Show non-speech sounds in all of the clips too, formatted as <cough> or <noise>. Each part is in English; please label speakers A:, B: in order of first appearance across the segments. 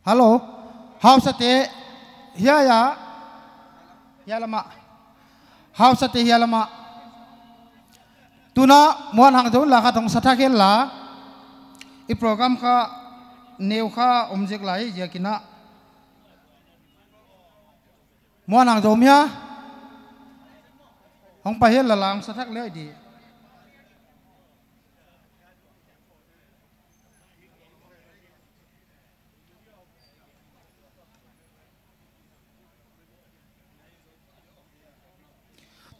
A: Hello. How sa te? Hiya ya. Hiya lama. How sa te hiya lama. Tuna muan hang dong la ka tong sathakel la. I program ka neu ka omjek lai ya kina. Muan hang dong ya. Hong pa hiya la lang sathak le di.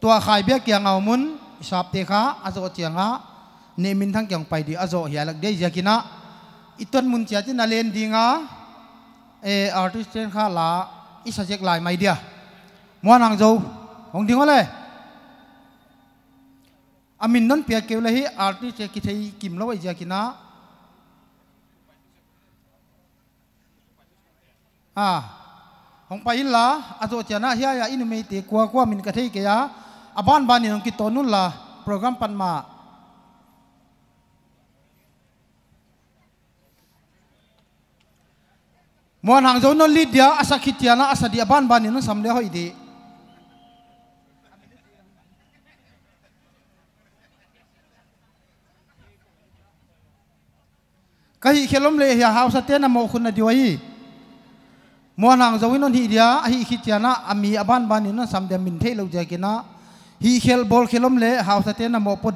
A: ตัวขายเบี้ยเกียงเอามุนสอบเตะขาอาโจเจียงะเนมินทั้งเกียงไปดีอาโจเฮียลักเดียกินะอีต้นมุนเจียที่นาเลนดีงาเอออาร์ติสเตนข้าลาอีสัจเจกลายไม่เดียมวนางโจของดิ้งอะไรอามินนั่นเปียเกลเลยอาร์ติสเจกิเทยกิมแล้วไอ้เจียกินะอ่าของไปอินละอาโจเจียนะเฮียอินเมติกัวกัวมินกะเทยเกีย aban bani nong ki tonun la program pan ma muan hang zo no lidia asa khitiana asa di aban bani no samle hoi di kahi khelom le ya hausa te na mo khun na diwai. Muan hang zo no hi dia hi khitiana ami aban bani no samde min the lo ja kina hi khel bol khelom le haw sa te na mo po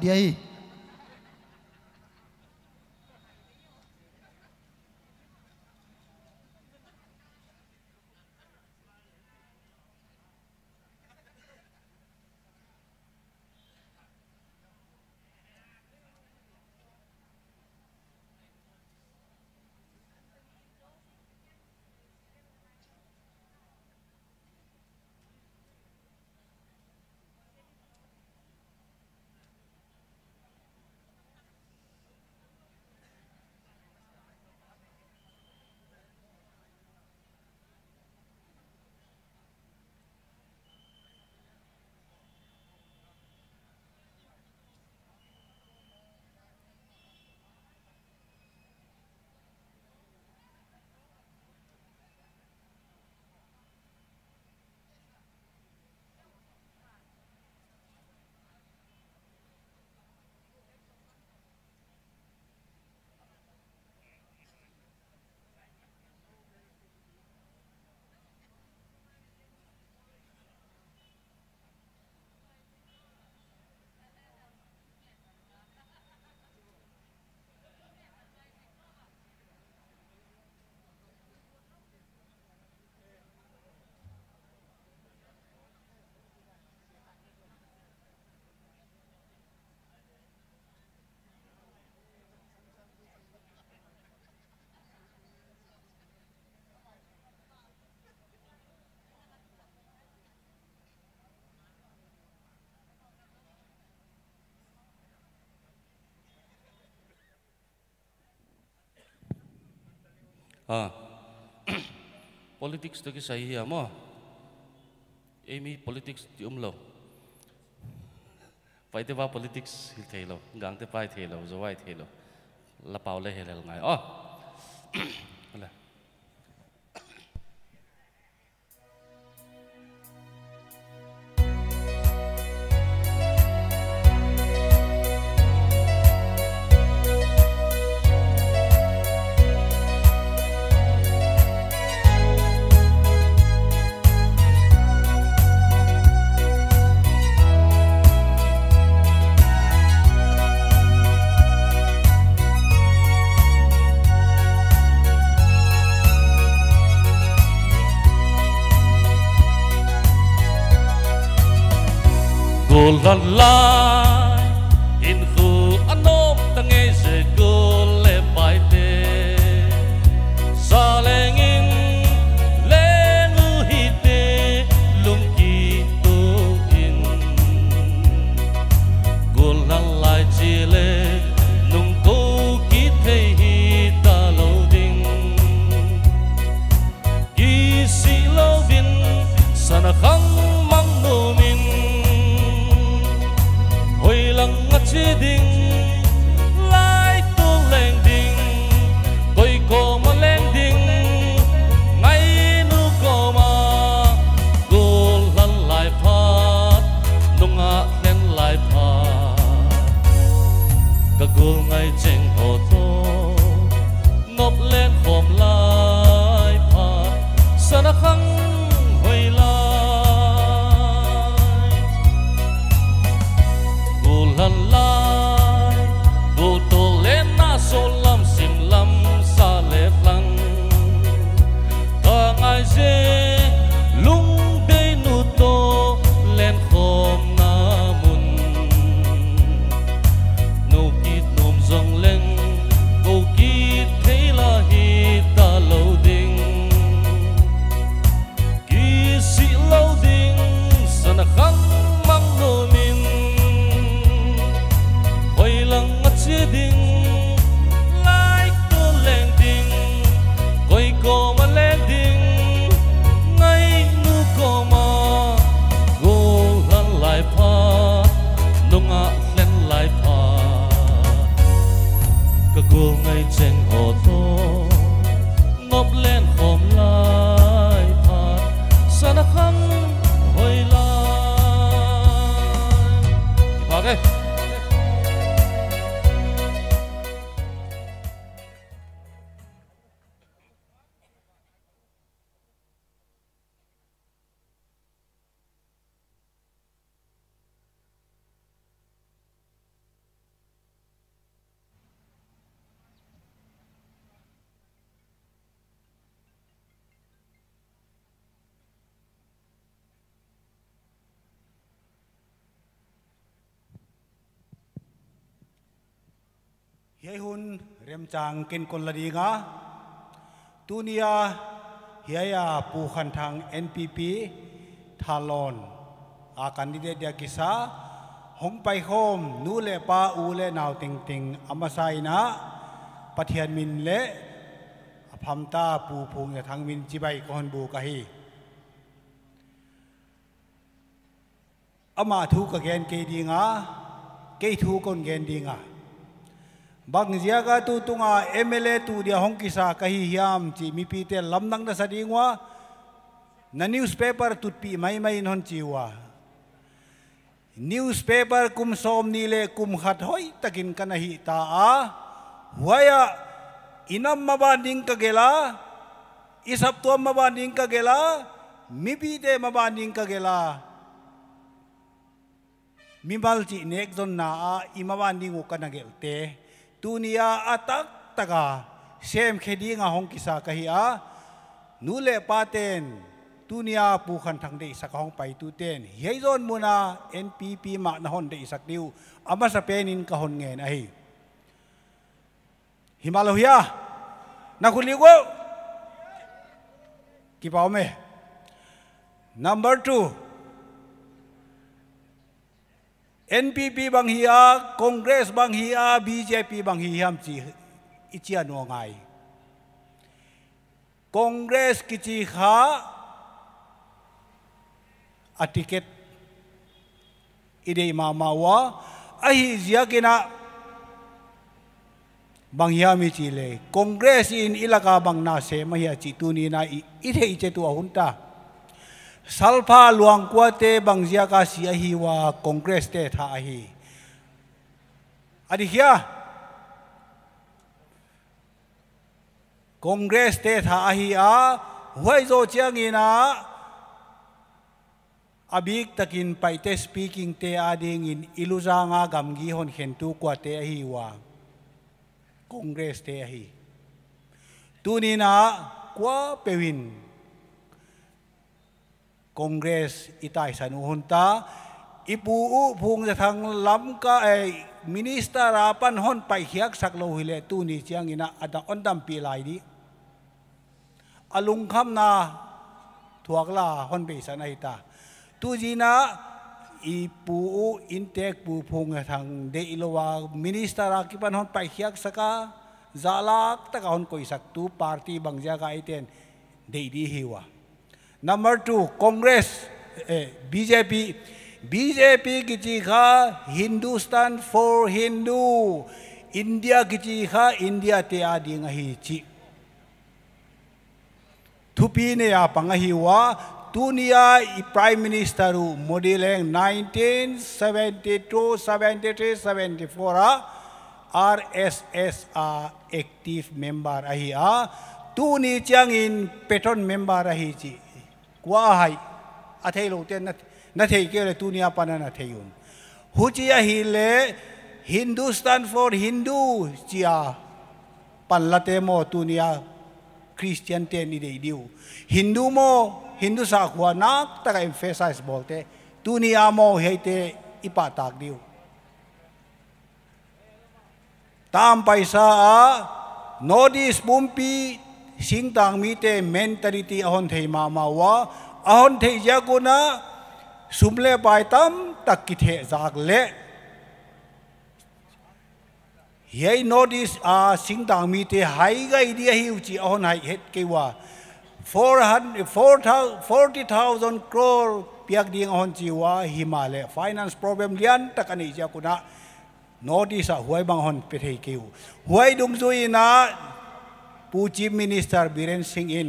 B: Ha. <coughs> politics to saya iya mo. Amy, politics di umlo. Pwede ba politics hil tayo? Hanggang te pa hil tayo, zawa hil tayo. Lapaw le. Oh! <coughs> Wala.
C: 啦啦。
D: ฮียหุนเรียมจางกินคนละดีงาตุนียเฮียยาปูขันทาง NPP ทาลอนอาการดีเดียกิสาหงไปโคมนูเลปาอูเลนาวติงติงอามาไซนะปะเทียนมินเลพัมตาปูพุงอย่าทางมินจิใบกอนบูกะฮีอามาทูกะแกนเกดีงาเกทูกนเกนดีงา zia ga tu tunga mla tu dia hong kisa ka hiam chi mi pi te lam nang da sa dingwa na newspaper tu pi mai mai non chiwa newspaper kum som ni le kum khat hoi takin kana hi ta a. Waya, inam mabanding ka gela. Isap tuam mabanding ka gela. Mipi te mabanding ka gela. Mimal chi nek zon na a imabanding u kana gel te tunia atak taga. Sem khedi nga hong kisa ka a. Nule paten tunia pu khan thang de isak hong pai tu ten. Hei muna npp ma na hon de isak diu. Ama sa penin ka hon ngen a hi. Himalaya. Na kuligo kipao me. Number two. NPP bang hiya Congress bang hiya BJP bang hiyam chi ichia no ngai. Congress kichi kha a ticket. Ide mama wa ahi zia kina bang hiya mi chi le. Congress in ilaka bang na se, ma hiya chi tu ni na i the i che tu hunta salpha luang kwa te bang zia ka si a hi wa congress te tha a hi adi hiya congress te tha a hi a huai zo chiang ina abik takin paite speaking te ading in iluza nga gamgi hon hentu kwa te a hi wa Congress te hi tu ni na kwa pewin Congress itai sanu hunta ipu u phung ja thang lam ka ai minister apan hon pai hiak sak lo hile tu ni chiang ina ada ondam pi lai di alung kham na thuak la hon be san ai ta tu ji na ipu intek pu phung thang de ilowa minister akipan hon pai hiak saka zalak taka hon koi sak tu party bangja ka iten de di hiwa number two Congress BJP BJP की चीखा Hindustan for Hindu India की चीखा India ते आदि ही ची थुपी ने आप पंगही हुआ दुनिया प्राइम मिनिस्टर मोदी लेंग 1972 73 74 आर एस एस आ एक्टिव मेंबर अही आ तू नी चंग इन पेटर्न मेंबर अही जी kuahai. Athei lo te na na thei ke le tu ni pana na thei un. Hu chi ya hi le hindustan for hindu chi ya pan la te mo tu nia christian te ni de diu. Hindu mo hindu sa kwa na ta ka emphasize bol te tu nia mo he te ipa tak diu. Tam paisa a Nodis bumpi singtang mite mentality ahon thei ma ma wa ahon thei jaguna sumle pai tam tak ki the zak le yei nodis a singtang mite hai ga idia hi uchi ahon hai het ke wa 40,000 crore piak ding on jiwa himale finance problem lian takani ja kuna notice a huai bang hon pe thei kiu huai dum zui na ผู้จีมินิสเตอร์บิเรนสิงอิน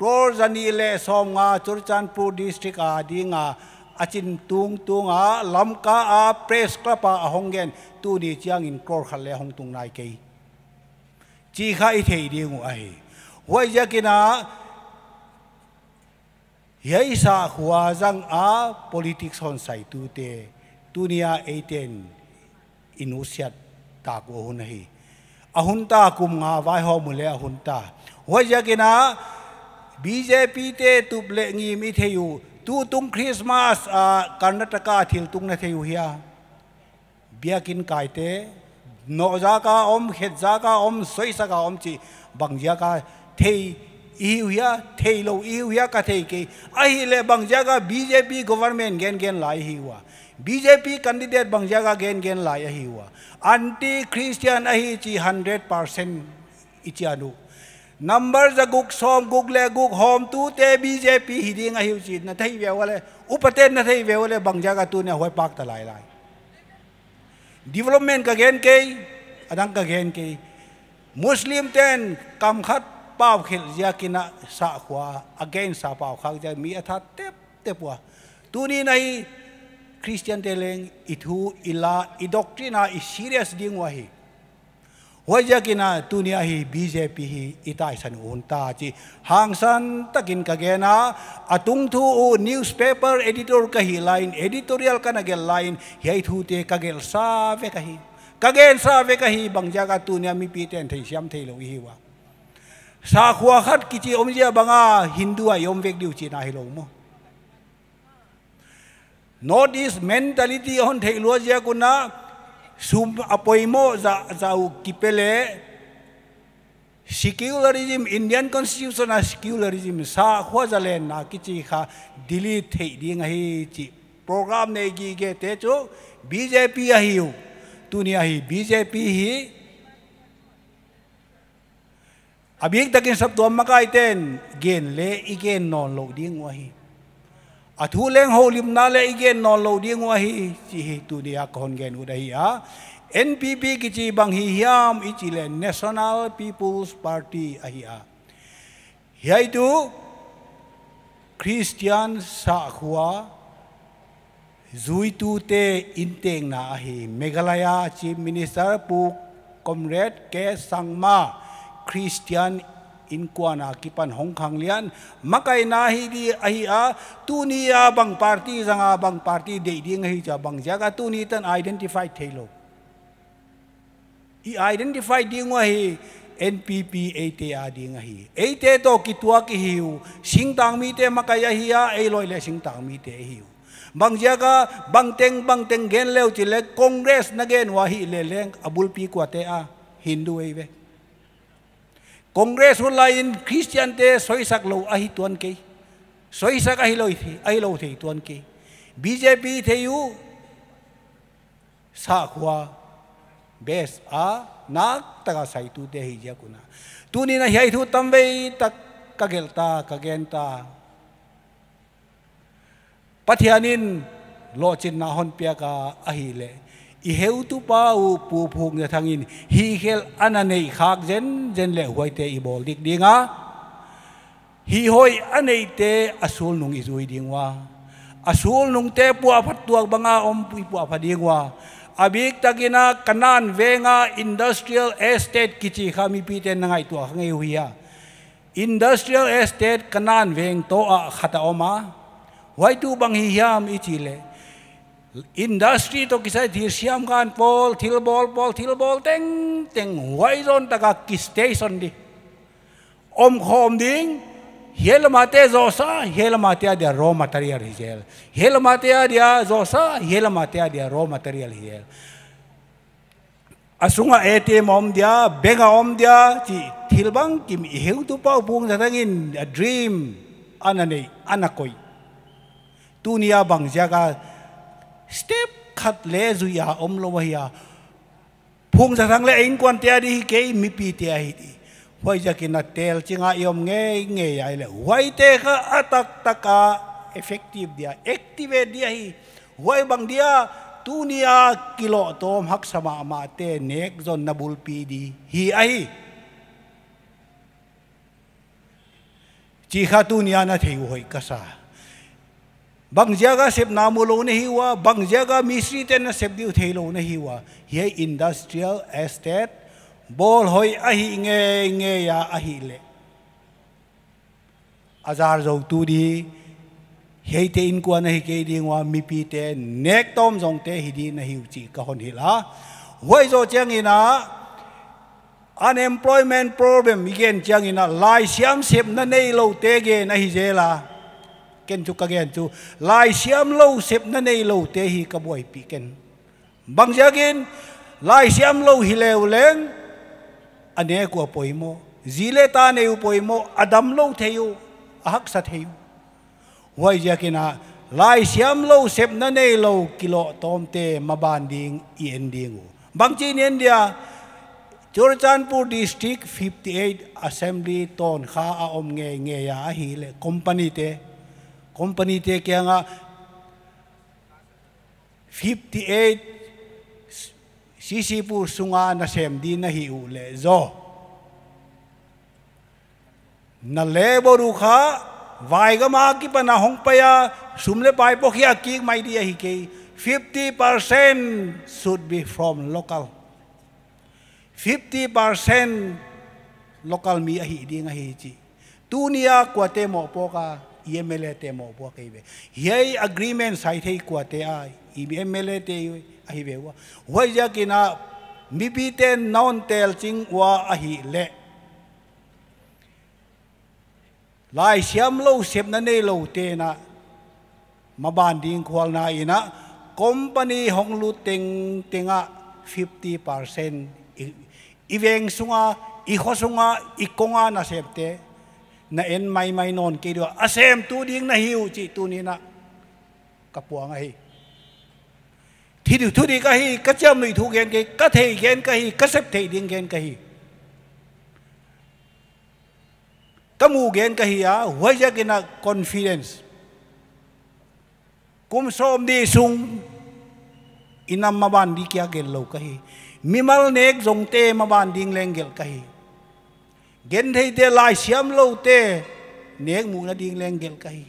D: กรอจันีเลสอมงาจุรจันปูดิสตริกอาดีงาอาจินตุงตุงอาลำกาอาเพรสกลับอาฮงเกนตูดีจียงอินกรอขันเลฮงตุงนายเกยจีข้าอิเทยดีงูไอหวยจะกินาเฮียสาหัวจังอา politics อนใส่ตูเตตุนียเอเตนอินุสิตตากโอหุนฮี अहुंता कुमगा वाह मुले अहुंता हो जगिना BJP ते तुपलेंगी मिथेयु तू तुम Christmas Karnataka Thiel तुम नथेयु हिया बियाकिन कायते नोजा का ओम खेजा का ओम सोईसा का ओम ची बंगजिया का थे ई हुआ थे लो ई हुआ का थे के अहिले बंगजिया का बीजेपी गवर्नमेंट गेन गेन लाई ही हुआ बीजेपी कैंडिडेट बंग जगह गेन गेन ला यही हुआ एंटी क्रिश्चियन अही ची हंड्रेड परसेंट इचियानु नंबर ज गुक सोम गुक ले गुक होम टू ते बीजेपी हिदिंग अही ची न थई वेवले उपते न थई वेवले बंग जगह तू ने होय पाक तलाय लाय डेवलपमेंट का गेन के अदंग का गेन के मुस्लिम तेन कम खत पाव खिल जिया कि ना सा हुआ अगेन सा पाव खा जा मी अथा तेप तेपुआ तुनी नहीं christian teleng ithu ila i doctrina i serious ding wa hi hoja kina tunia hi bjp hi itai san un ta chi hang san takin ka gena atung thu u newspaper editor ka hi line editorial ka na gel line hi thu te ka gel sa ve ka hi ka gen sa ve ka hi bang jaga tunia mi pi ten thei siam thei lo hi wa. Sa khwa khat ki chi om ja banga hindu a yom vek diu chi na hi lo mo north east mentality हन थे लोजियापयमो जाऊ किपेले सिक्यूलरिजिम Indian constitution सिक्यूलरिजिम सा खुआ जाले ना दिल्ली थे दी चि programme ने गि गे तेचु बीजेपी आहीयु तुनी आही बीजेपी ही अभी एक तक शब्दों में का आईटेन गेन ले इगेन नॉन लोग दिए वही hi a thu leng ho lim na le igen non lo ding wa hi chi hi tu dia kon gen u dai a npp ki chi bang hi hiam i chi le national people's party a hi a hi tu christian sa khua zui tu te in teng na hi. Meghalaya chief minister pu comrade ke sangma christian in kuana kipan hong khang lian makai na hi di ahi a tu ni a bang party zanga bang party de ding hi cha bang jaga tu ni tan identify thelo i identify ding wa hi NPP ATA ding hi. ATA to kitua ki hiu sing tang mi te makaya hi a ei loi le sing tang mi te hiu bang jaga bang teng bang teng gen leo chi le congress na gen wa hi le leng abul pi kwa a hindu ei ve Congress वो line Christian ते सोईसक लो अही तुअन के सोईसक अही लो थे अही लो थे तुअन के BJP थे यू सा बेस आ नाक तगा साई तू दे ही जा कुना तू नी नहीं आई तू तम्बे तक कगेलता कगेंता पथियानिन लोचिन नाहन पिया का अहिले i heu tu pa u pu phung thang thangin. Hi khel ananei khak zen zen le huai te i bol dik dinga. Hi hoi anei te asul nung i zui dingwa asul nung te pu aphat tuak banga om pu pu aphat dingwa abik tagina kanan venga industrial estate kichi khami pite nangai tu hangai huia. Industrial estate kanan veng to a khata oma. Huai tu bang hi hiam i chile industry to kisai thir siam kan pol thil bol pol thil bol teng teng huai ron taka ki station di. Om khom ding helmate zosa helmate dia raw material hijel helmate dia zosa helmate dia raw material hijel asunga ATM om dia benga om dia chi thilbang kim heu tu pau pung zatangin a dream anane anakoi. Tunia bang jaga step khat le zu ya om lo wa ya phung sa thang le in kwan tia di ke mi pi tia hi di. Hoi ja kin na tel chinga yom nge nge ya le. Hoi te kha atak taka effective dia, activate dia hi. Hoi bang dia tunia kilo tom hak sama ma te nek zon na bul pi di hi ai chi kha tunia na thei hoi kasa sa jaga sep namu lo na hiwa bang jaga misri te na sep diu thei lo na hiwa. He industrial estate, bol hoi ahi nge nge ya ahi le. Azar zo tu di he te in kwa na hi ke di wa mi pi te, nek tom zong te hi di na hiu chi ka hon hi la. Wai zo chang ina, unemployment problem igen chang ina, lai siam sep na nei lo te ge na hi je la ken chu ka gen chu. Lai siam lo sep na nei lo te hi ka boy pi ken. Bang jagin lai siam lo hi leu leng, ane ko poimo zile ta ne u poimo adam lo theyu ahak sa theyu wai jakina lai siam lo sep na nei lo kilo tom te maban ding i ending bang chin india Churchanpur district 58 assembly ton kha a om nge nge ya hi le company te company te kya nga 58 sisi pu sunga na sem di na hi u zo na le boru kha vai ga ma ki pa na hong pa ya sum le pai po khia ki mai di hi ke 50% should be from local 50% local mi hi di nga hi chi tunia kwa te mo po ka IMLA te mo po kai be ye agreement sai thei kwa te ai IMLA te a hi be wa wai ja ki na mi bi te non tel ching wa a hi le. Lai siam lo sep na nei lo te na. Ma ban ding khwal na ina company hong lu teng, tenga 50% iveng sunga, i khosunga i konga na septe te na en mai mai non ki do asem tu ding na hiu chi tu ni na. Ka puang ai thi du thu đi ka hi, ka cham ni thu gen ke, ka thei gen ka hi, ka sep thei ding gen ka hi. Ka mu gen ka hi a hoi ja ki na confidence. Kum som đi sung, inam ma ban di kya gel lo ka hi. Mimal nek jong te ma ban ding leng gel ka hi gen thei te lai siam lo te nek mu na ding leng gel cái. Hi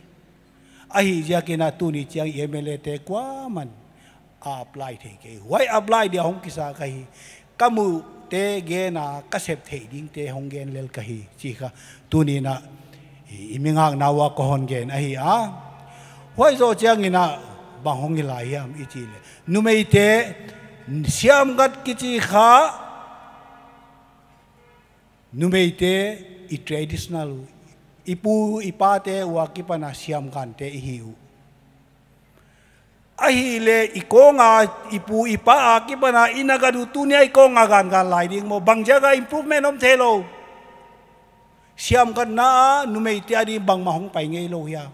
D: ahi ja cái na tu ni chiang emele te quá man apply thế cái. Why apply dia hong kisa kahi kamu te ge na kasep thei ding te hong gen lel kahi chi kha tu ni na imingang nawa ko hon gen ahi a why zo chang ina bang hong ila yam i chi le nu mei te siam gat ki chi kha nu te i traditional ipu ipate wa ki pana siam kan te i hiu. Ahi le ikonga ipu ipa a ki bana du tu ikonga gan gan lai ding mo. Bangjaga improvement om thelo siam kan na nu mei ti adi bang ma hong pai ngei lo ya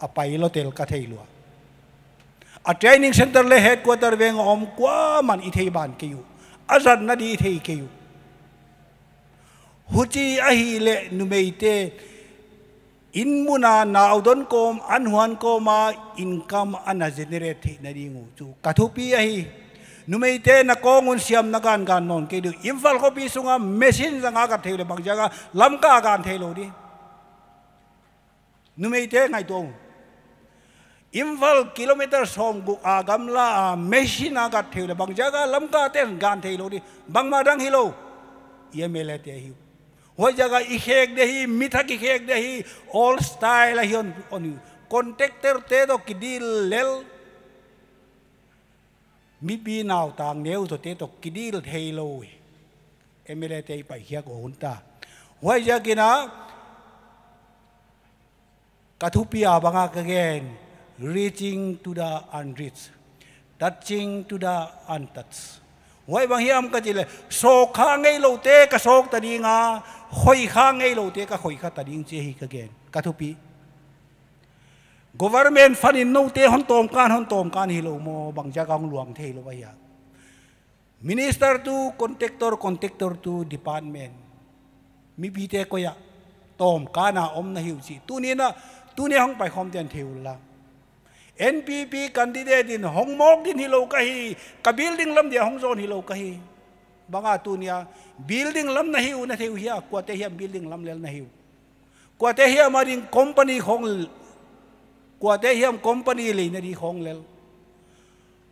D: a pai lo tel ka thei lo a training center le headquarter veng om kwa man i thei ban ke yu. Azan na di thei ke yu huchi ahi le numeite in muna na udon kom, an huan ko ma income ana generate thi na ringu. Chu kathupi ahi. Numeite na na kongun siam na gan gan non ke du. Imfal ko pi sunga, machine zanga ka thele bang jaga, lam ka gan thelo di. Numeite ngai tong. Imval kilometer som gu agam la machine aga thele bang jaga, lam ka ten gan thelo di. Bang ma dang hilo ye mele te hi. Hoi jaga ikhek dehi mitha ki khek dehi all style la hion oni contactor te do kidil lel. Mi bi naw tang neu to te to kidil thelo emele te pa hiya ko hunta hoi jagina kathupia banga again reaching to the unreached touching to the untouched ไว้บางเฮียมก็จีเลยโศกข้างไงโลเตก็โศกตาดีงาข่อยข้างไงโลเตก็ข่อยข้าตาดีงเจฮิกเกนกทุปี government ฟันินโนเตหอนตมการหอนตมการฮิโลโมบางจากองหลวงเทโลวายามินิสเตอร์ contractor อร์คอนแทคต tu department มนมีพีเตก็ยะตมการนาอมนะฮิวจีตูนี้นะตูนี้ห้องไปคอมเตียนเทวละ NPP candidate in Hong Mok din hilo kahi ka building lam dia Hong Zon hilo kahi banga tu niya building lam na hiu na hiu hiya kwa te hiya building lam lel na hiu. Kwa te hiya maring company hong kwa te hiya company le na di hong lel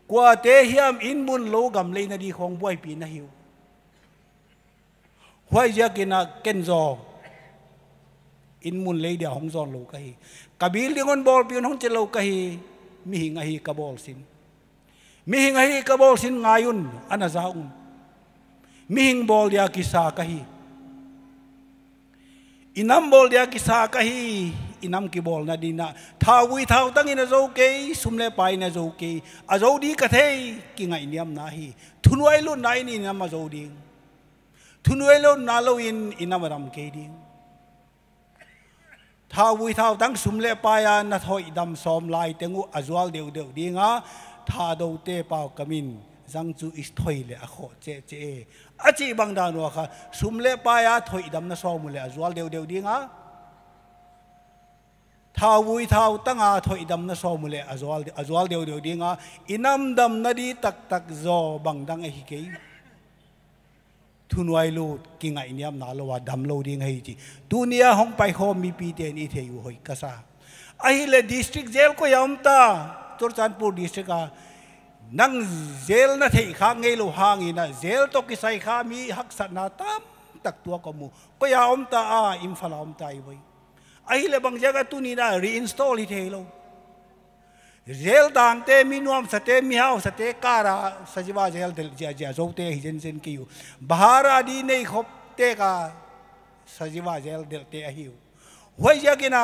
D: kwa te hiya in mun lo gam le na di Hong boy pi na hiu. Hoai ja kina kenzo in mun le dia Hong Zon lo kahi ka building on ball pi hong che lo kahi mi hinga hi kabol sin. Mi hinga hi kabol sin ngayun ana zaung. Mi hing bol dia kisa kahi inam bol dia kisa kahi inam ki bol na dina na. Tha thau tang ina zo ke sumle pai na zo ke azo di ka the ki ngai niam na hi. Thunwai lu nai ni na ma zo ding. Thunwai lu na lo in, inam ram ke ding. ท้าวุยท้าตั้งสุมเล่ปายานาทอยดำสอมลายเตงูอาจวัลเดียวเดียวดีงาท้าดูเตเป่ากมินจังจูอิสถอยเลยอโคเจเจอาจีบังดานวะค่ะสุมเล่ปายาถอยดำนาซอมเล่อาจวัลเดียวเดียวดีงาท้าวุยท้าตั้งอาถอยดำนาซอมเล่อาจวัลอาจวัลเดียวเดียวดีงาอินำดำนาดีตักตักโอบังดังไอฮิเก thu thunwai lo ki ngai niam na lo wa dam lo ding hei chi. Tunia hong pai ho mi pi te ni the yu hoi kasa ahi le district jail ko yam ta. Churchanpur district a nang jail na thei kha ngei lo hangi na. Jail to ki sai kha mi hak sat na tam tak tua ko mu. Ko ya om ta, a, im phala om ta i voi ai le bang jaga tu ni na reinstall hi the lo. जेल दांगते मिनोम सते मिहाव सते, कारा सजवा jail दिल जोते हिजन जिन की बाहर आदि नहीं खोपते का सजवा जेल दिलते अहियो। हो जगिना,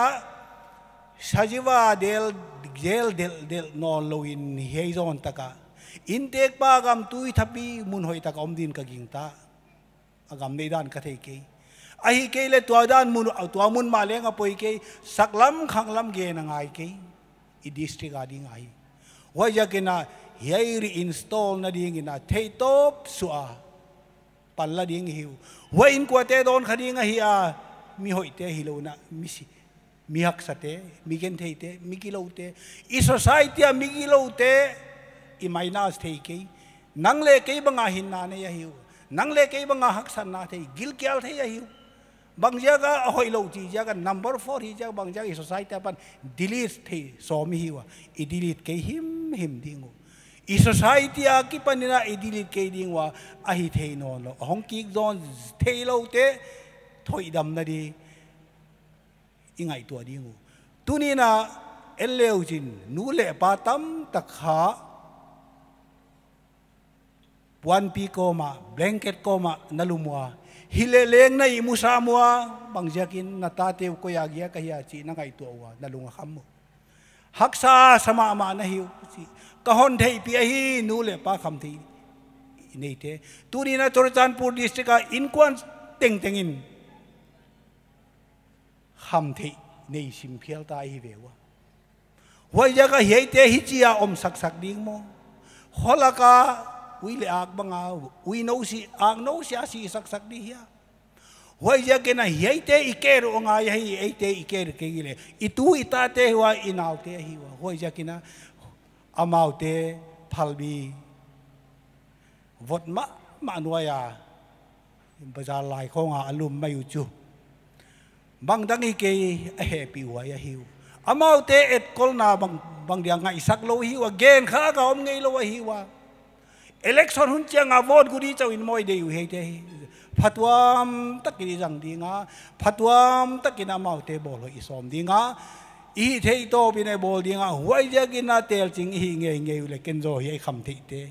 D: सजवा देल, जेल दिल दिल नो लो इन हे जोन तक। इन तेक पागम तुई थपी, मुन होय तक ओम दिन का गिंगता अगम नेदान कथे के अही के ले तुआदान मुन, तुआ मुन मालेगा पोई के सकलम खंगलम गे नंगाई के district ading ai wa yakina yair install na ding ina theitop sua palla ding hiu wa in ko te don khadi nga hi a mi hoi te hi lo na mi si mi hak sa te mi gen theite mi kiloute i society a mi kiloute i minus thei ke nang le ke banga hin na ne ya hiu nangle ke banga hak san na the gil kyal the ya hiu bang jaga hoi lo ti jaga number 4 hi jaga bang jaga society pan delete thei so mi hiwa i delete ke him him dingu i society a ki panina i delete ke dingwa a hi thei no lo hong ki zon thei lo te thoi dam na di ingai tua dingu tunina na jin nu le pa tam takha puan pi ko ma blanket ko ma nalumwa hile leng na imusa mo bangjakin natate ko yagya kaya chi na kai to wa dalunga kham mo haksa sama ma na hi chi kahon thei pi hi nu le pa kham thi nei te turi na chorchanpur district ka inkwan teng teng in kham thei nei sim phial ta hi ve wa wa ja ka hi te hi chi a om sak sak ding mo holaka ui le ak banga ui no si ak no si asi sak sak di ya hoi ja ke na hei te iker o nga ya hi ei te iker ke gile itu ta te wa inau te hi wa hoi ja ke na amau te phalbi vot ma ma nuaya bazar lai khonga alum mayu chu. Bang dangi ke a happy wa ya hiu amau te et kol na bang bang dia ngay sắc lo hi wa gen kha ka om ngei lo hi wa election hun chang a vote guri chau in moi de he te phatwam takini jang di nga. Phatwam takina mau te bol ho isom di nga. I thei to bi ne bol di nga. Huai ja gi na tel ching hi nge nge le ken zo hi kham thi te.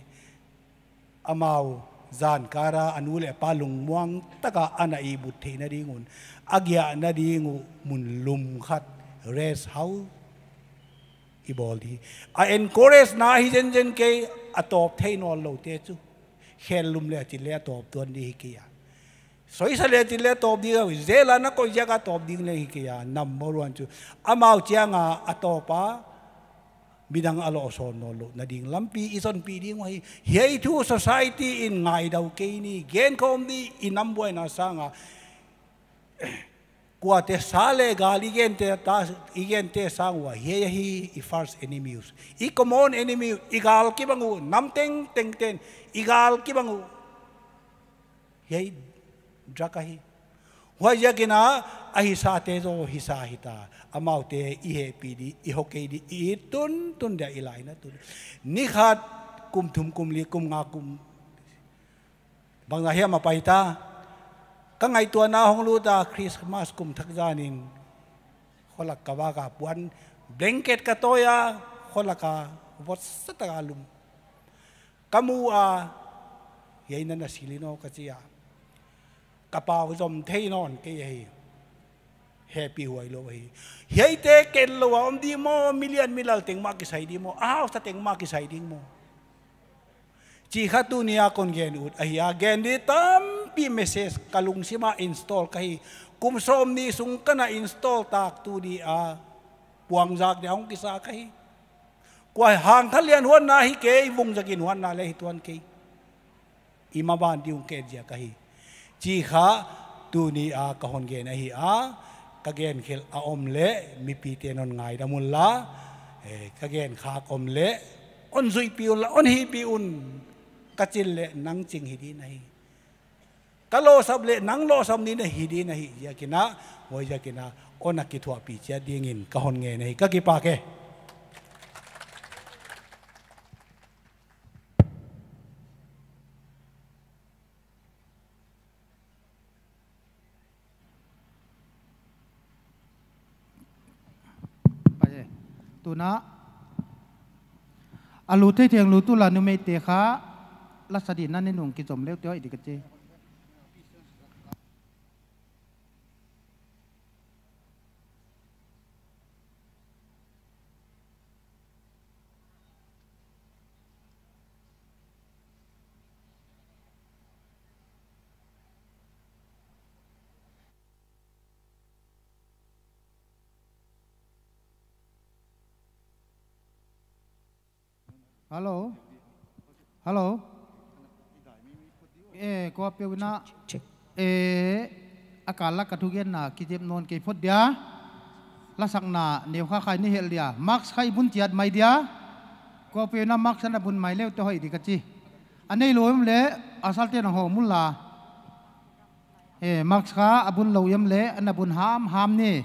D: Amau zan kara anule palung muang taka ana i but the na ringun. Agya na ringu mun lum khat rest how bol di. A encourage na hi jen jen ke อตบเทนอนโลเตจูเฮลุมเลจิเลตอบตัวนี้กี้สวยสเลจิเลตอบดีกว่าเจลานะก็ยังก็ตอบดีเลยกี้นำมบอร์วนจูอามาเจียงอาอตอปะบิดังอัลอสอนนลุนาดิงลัมปีอิสันปีดิ้งว่าเฮียทูสังสัยที่อินไงดาวเกนี่เกนคอมดีอินนัมบวยนาสังอะ kwa te sale gali gen te ta igen te sangwa he hi i first enemies i common enemy igal ki bangu. Nam teng teng ten igal ki bangu. He draka hi. Wa yagina ahi sa te zo hi sa hita amau te i he pi di i hoke di i tun tun da ilai na tun. Ni khat kum thum kum li kum nga kum. Bang hi ma paita ka ngai tua na hong lu ta christmas kum thak janin. Kholak ka wa ka puan. Blanket ka toya kholak ka wat sata lum. Kamu a, yai na na silino ka chia ka pa zom thei non ke ye happy huai lo hi hiai te ken lo om di mo, million milal teng ma ki sai di mo aw ta teng ma ki sai ding mo. Chi khatu nia kon gen ut, a hi gen di tam pi message kalung sima install kai kum som ni sung kana install tak tu di a puang jak de ong kisa kahi. Kwa hang thalian huan na hi ke vung jakin huan na le hi tuan ke. Ima ban diung ke dia kai chi kha tu ni a ka hon gen a hi a, ka gen khel a om le, mi pi te non ngai da mun la. E ka gen kha kom le, on zui pi un la, on hi pi un, ka le nang ching hi di nai ka lo sab le, nang lo sam ni na hi di na hi ya kina moi ya kina ona ki thua pi cha ding in, ka hon nge nei ka ki pa ke
A: Paye. Tuna. Alu te thiang lu tu la nu me te kha, la sadi na ne nung ki chom le te oi di ka che. ฮัลโหล ฮัลโหล เอก็เปียวนะเออาการลักกระทุกเย็นนะกิจมนนกิพดเดียลักษณะเนี่ยวข้าใครนี่เฮลียมักใครบุญเจียดไม่เดียก็เปียวนะมักชนะบุญไม่เลวตัวให้ดีกจีอันนี้รวมเละอาศัลเตนหอมุลลาเอมักข้าบุญเหลวยมเละอันนบุญหามหามนี่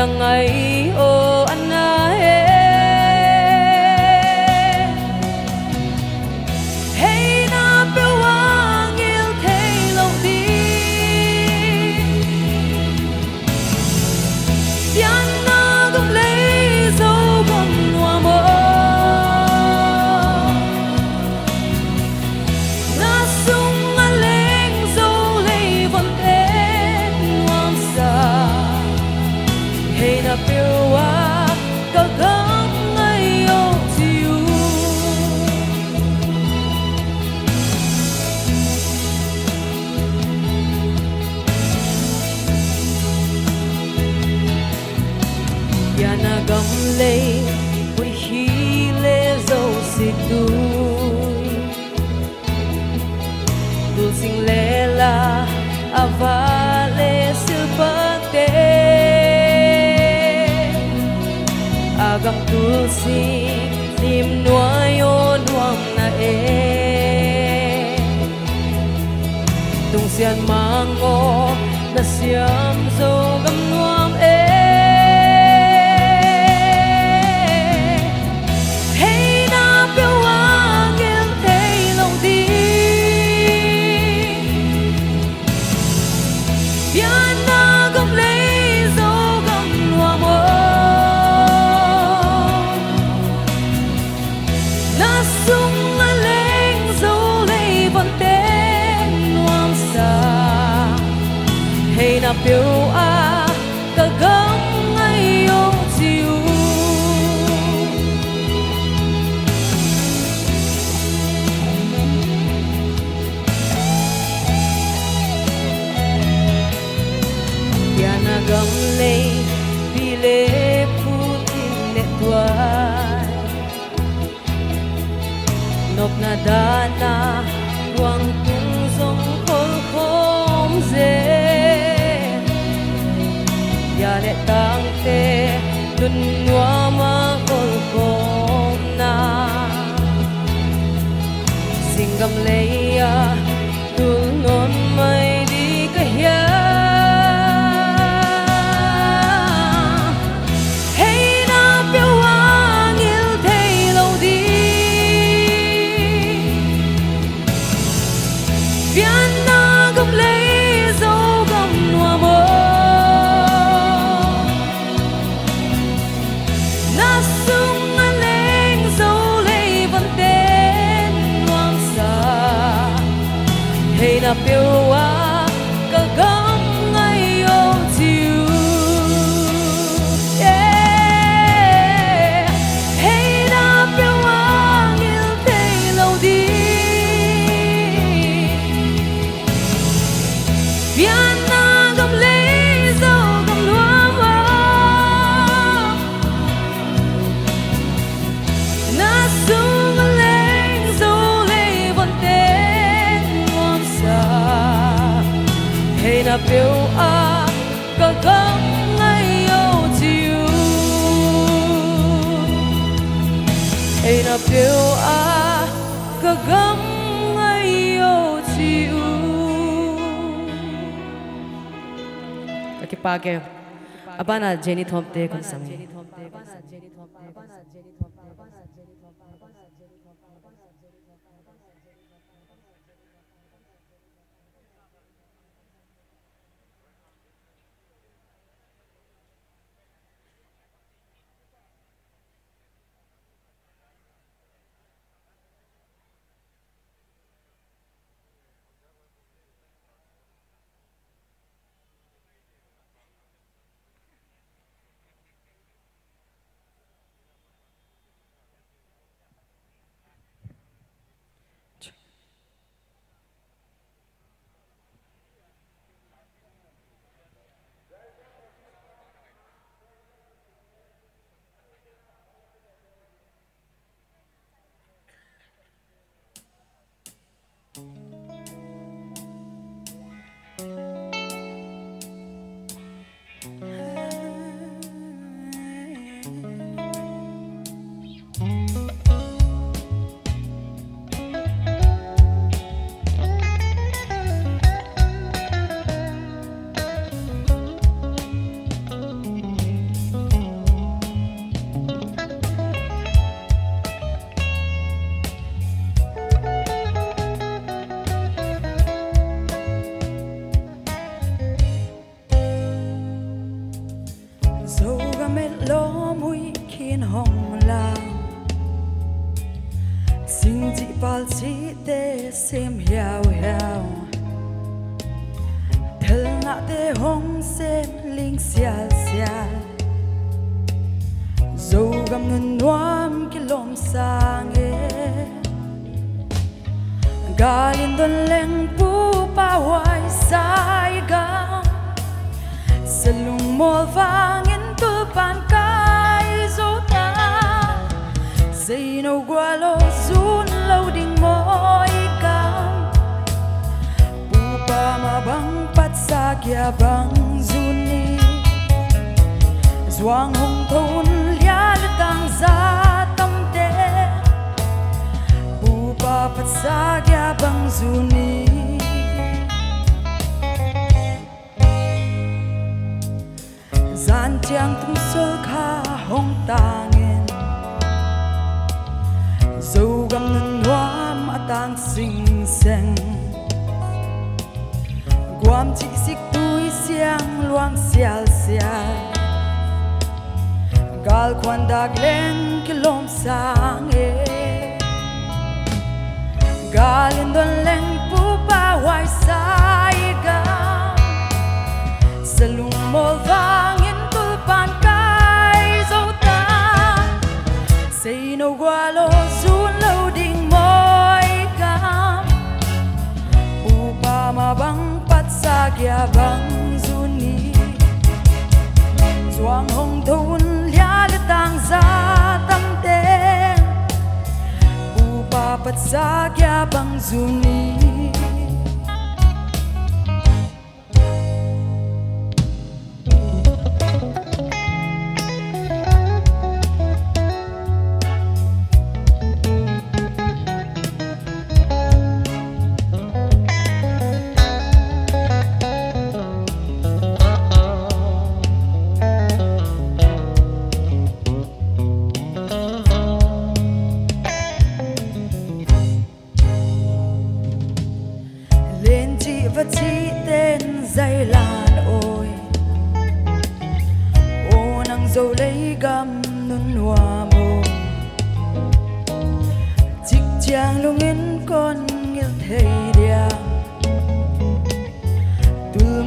E: đằng ấy ôi. I'm 入表啊，個個愛有照，哎那表啊，個個。
F: Kipage, abana Jenny Thomte konsami.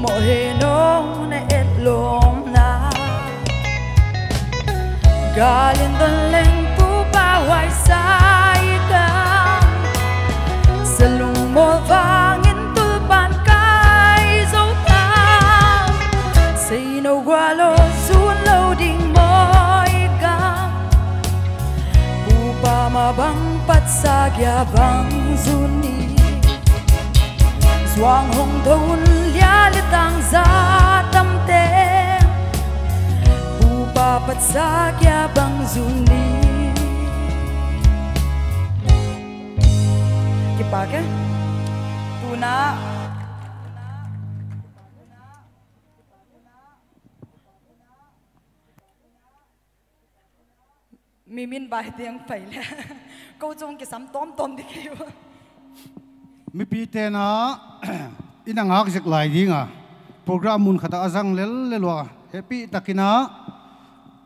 G: moheno et etlom na Galin the leng pu pa wai sai ka Selung mo vangin tulpan kai zo ta. Sino gualo sun lo ding mo ka Pu pa mabang pat sa gyabang zuni Quang hồng thôn lia li tang za tam te Bu pa pat sa kya bang zung ni. Kipake
H: Tuna Mimin bài tiếng phải là <laughs> câu chung cái sắm tóm tóm đi kêu
I: mi pi te na <clears throat> ina ngak jek lai dinga. Program mun khata azang lel lelwa happy takina,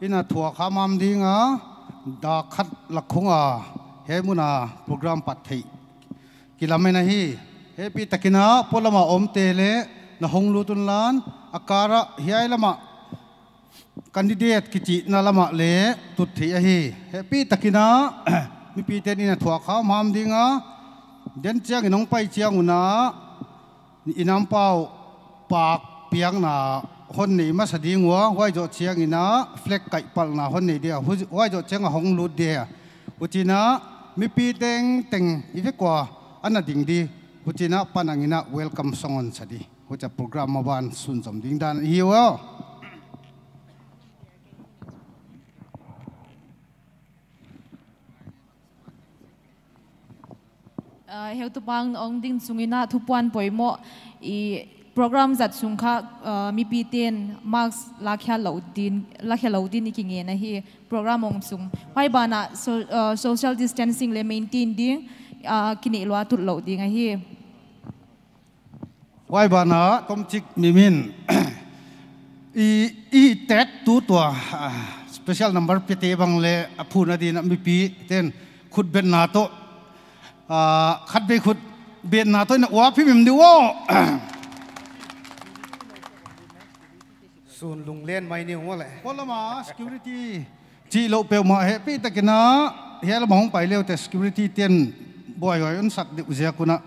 I: ina thua khamam dinga, da khat lakhunga. He muna program pathei kilame na hi, happy takina, polama om te le, na honglu tun lan, akara hiai lama. Candidate kichi na lama le, tut thi a hi. Happy takina, <clears throat> mi pi te ni na thua khamam dinga เดินเจียงน้องไปเชียงนะอีน้ำเป่าปากเปียงนะคนนี้มาสดีงัวไหวจดเชียงนะเฟล็กไก่ปัลนะคนนี้เดียวไหวจดเชียงหงลุดเดียวอุจินะมีปีเต็งเต็งอีกกว่าอันนั้นดิ่งดีอุจินะปานังนะเวลคัมซองนสดีหัวจะโปรแกรมมาบ้านสุนสมดิ่งดันฮิว
J: เฮลตุปังองดิ้งสุงินาทุพวันปอยโมอีโปรแกรมจัดสุงค่ะมีปีเตีนมาร์กลักยาเหลาดินลักยาเหลาดินนี่กิเงี้ยนะฮีโปรแกรมองสุงไว้บานะโซเชียลดิสเทนซิ่งเลยเมนตินดิ้งกินิลวาตุเหลาดิ้งไงฮี
I: ไว้บานะคอมจิกมิมินอีอีเท็ดตูตัว special บเบอร์พิเตบังเลยพูนัดีนะมีปีเต้นขุดเบนนาโต ขัดไปขุดเบนนาโตนะว่าพี่มิมดิว
K: ศูนย์ลุงเล่นไม่นิ่งว่าแหละ
I: พลมา security จีโลเปลมาเฮปีตะกินะเฮลมองไปเร็วแต่ security เตียนบ่อยๆอันสักดิวเสียกุนะ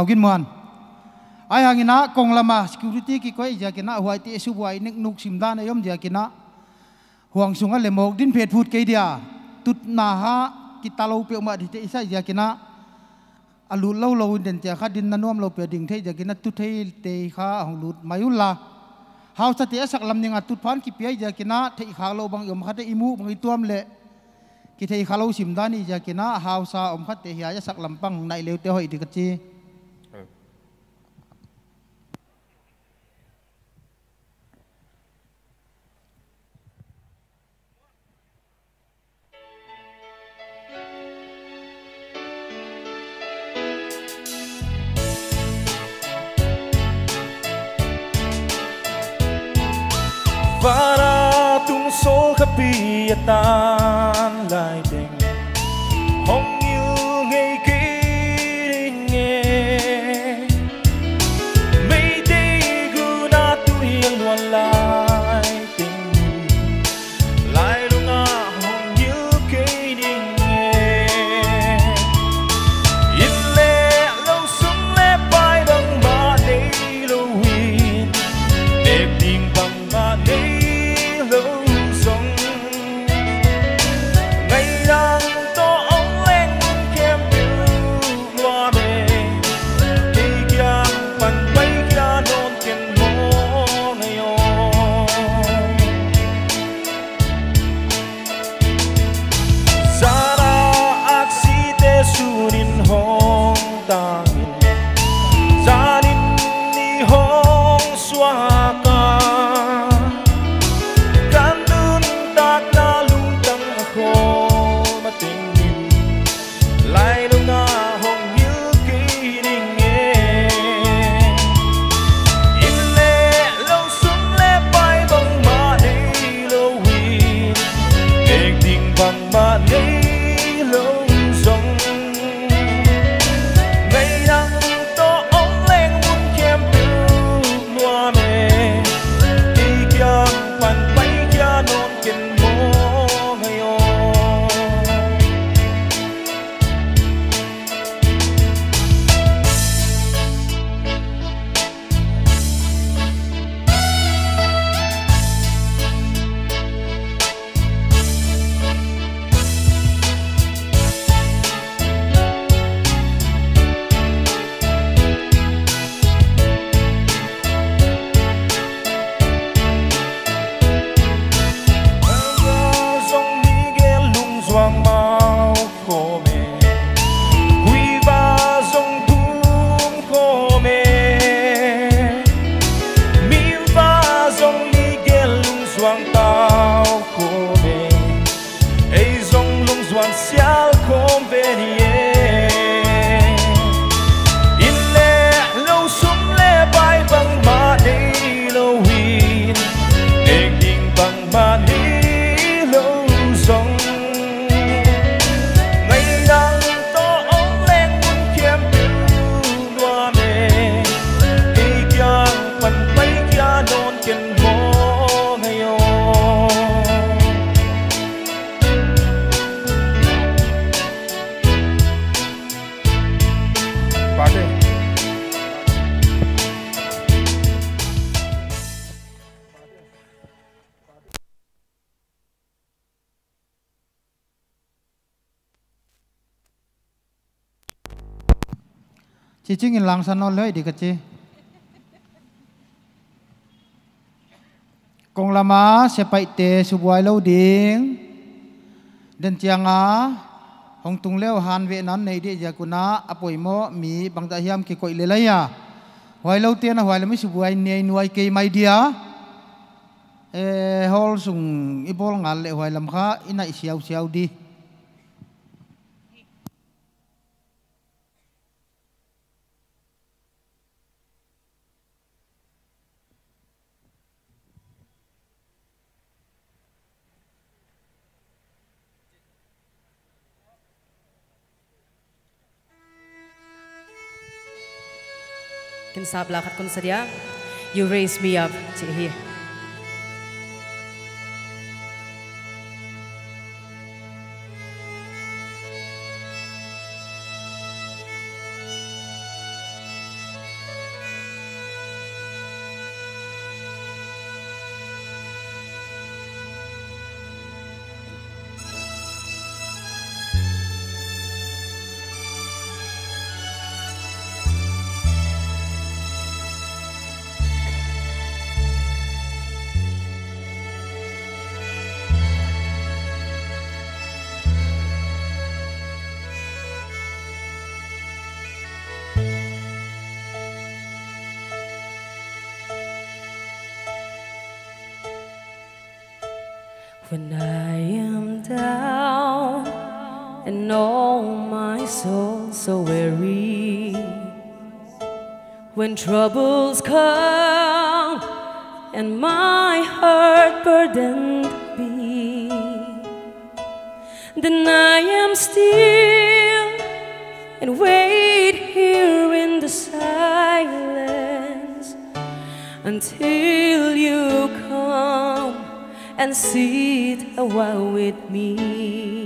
A: Pau gin mon. Ai hangina kong lama security ki koi ja kina huai ti su buai nek nuk sim dan ayom ja kina. Huang sunga le mok din phet phut ke dia. Tut na ha ki talo pe ma di te isa ja kina. Alu lo lo den tia kha din nanom lo pe ding the ja kina tut thei te kha hong lut mayula. Hau sa te sak lam ninga tut phan ki pi ja kina thei kha lo bang yom kha te imu bang ituam le. ki thei khalo sim dani ja kina hausa om khat te hiya ya sak lampang nai leu te hoi di kachi Para
L: proprietário.
A: องสนนเลยดีกจีกงลามาเสไปเตสุบวยเลาดิงเดินเจียงอาหงตุงเลวฮานเวนั้นในเดียกุณาอปวยโมมีบางตาเฮียมกิโกยเลลายะหวยเลาเตียนหวยเลมิสุบวยเนยนวยเกยไม่เดียเอฮอลสุงอีบอลงานเลหวยลำค้าอินายเสียวเสียวดี
F: sab lakat kun sadia. You raise me up here.
E: Troubles come and my heart burdened be, then I am still and wait here in the silence until you come and sit a while with me.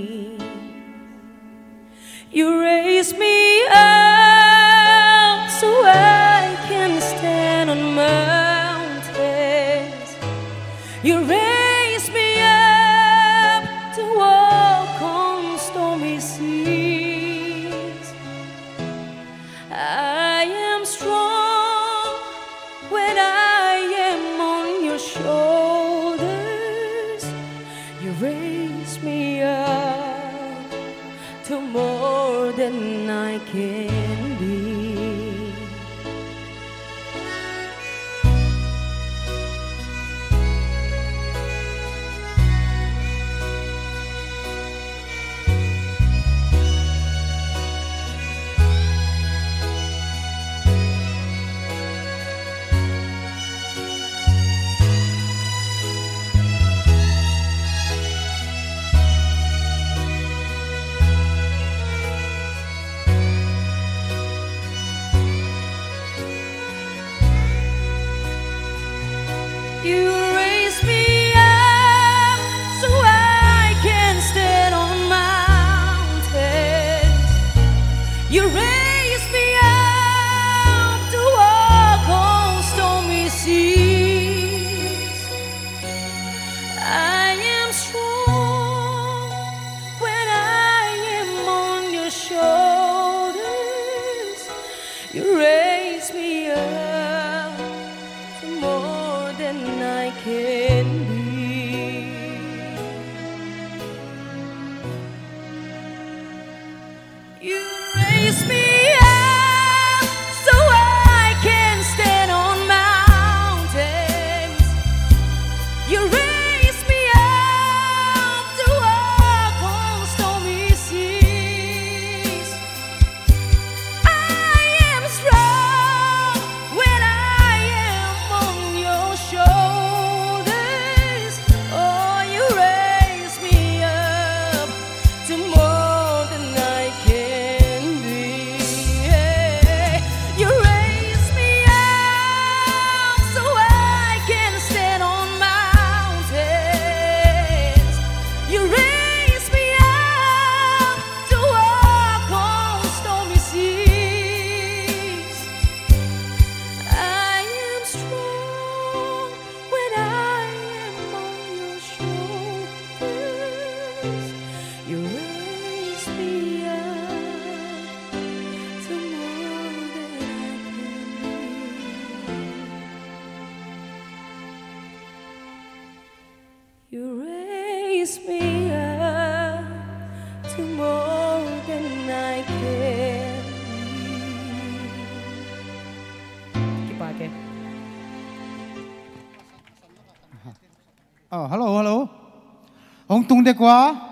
A: De quá.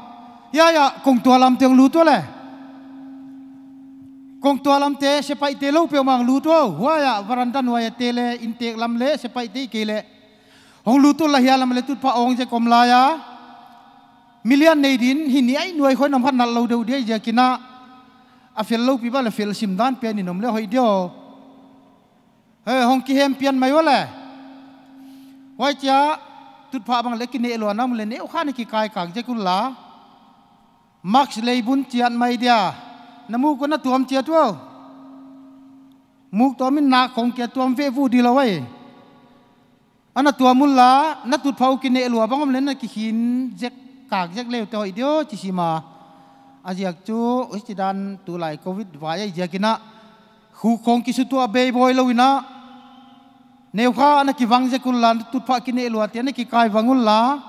A: Ya ya kong tua lam tiang lu tua le kong tua lam te se pai te lo pe mang lu tua wa ya varanda no ya te le in te lam le se pai te ke le ông lu tua la ya lam le tut pa ong je kom la ya million nei din hi ni ai nuai khoi nam han nal lo de de je kina a fel lo pi ba le fel sim dan pe ni nom le hoi dio he hong ki hem pian mai wa le wai cha ตุดพาบังเล็กนี่เอลวน้ำเลนเอวข้านี่กิกายกางเจกุลลามักเลยบุญเจียนไม่เดียน้ำมูกคนน่ะตัวมเจียตัวมูกตัวมินนาของเกียตัวมเฟฟูดีละไว้อันนั้ตัวมุลลานัตุดพากินเอลวบังเลนน่ะกิหินเจกกากเจกเลวเตออีเดียวจิชิมาอาจจกจูอิสติดันตุไลโควิดวายเจกินะคู่ของกิสุตัวเบย์บอยลวินะ nếu khó nó kí vắng sẽ cùng là tụt phá kí nệ lúa tiền nó kí cài vắng ngôn là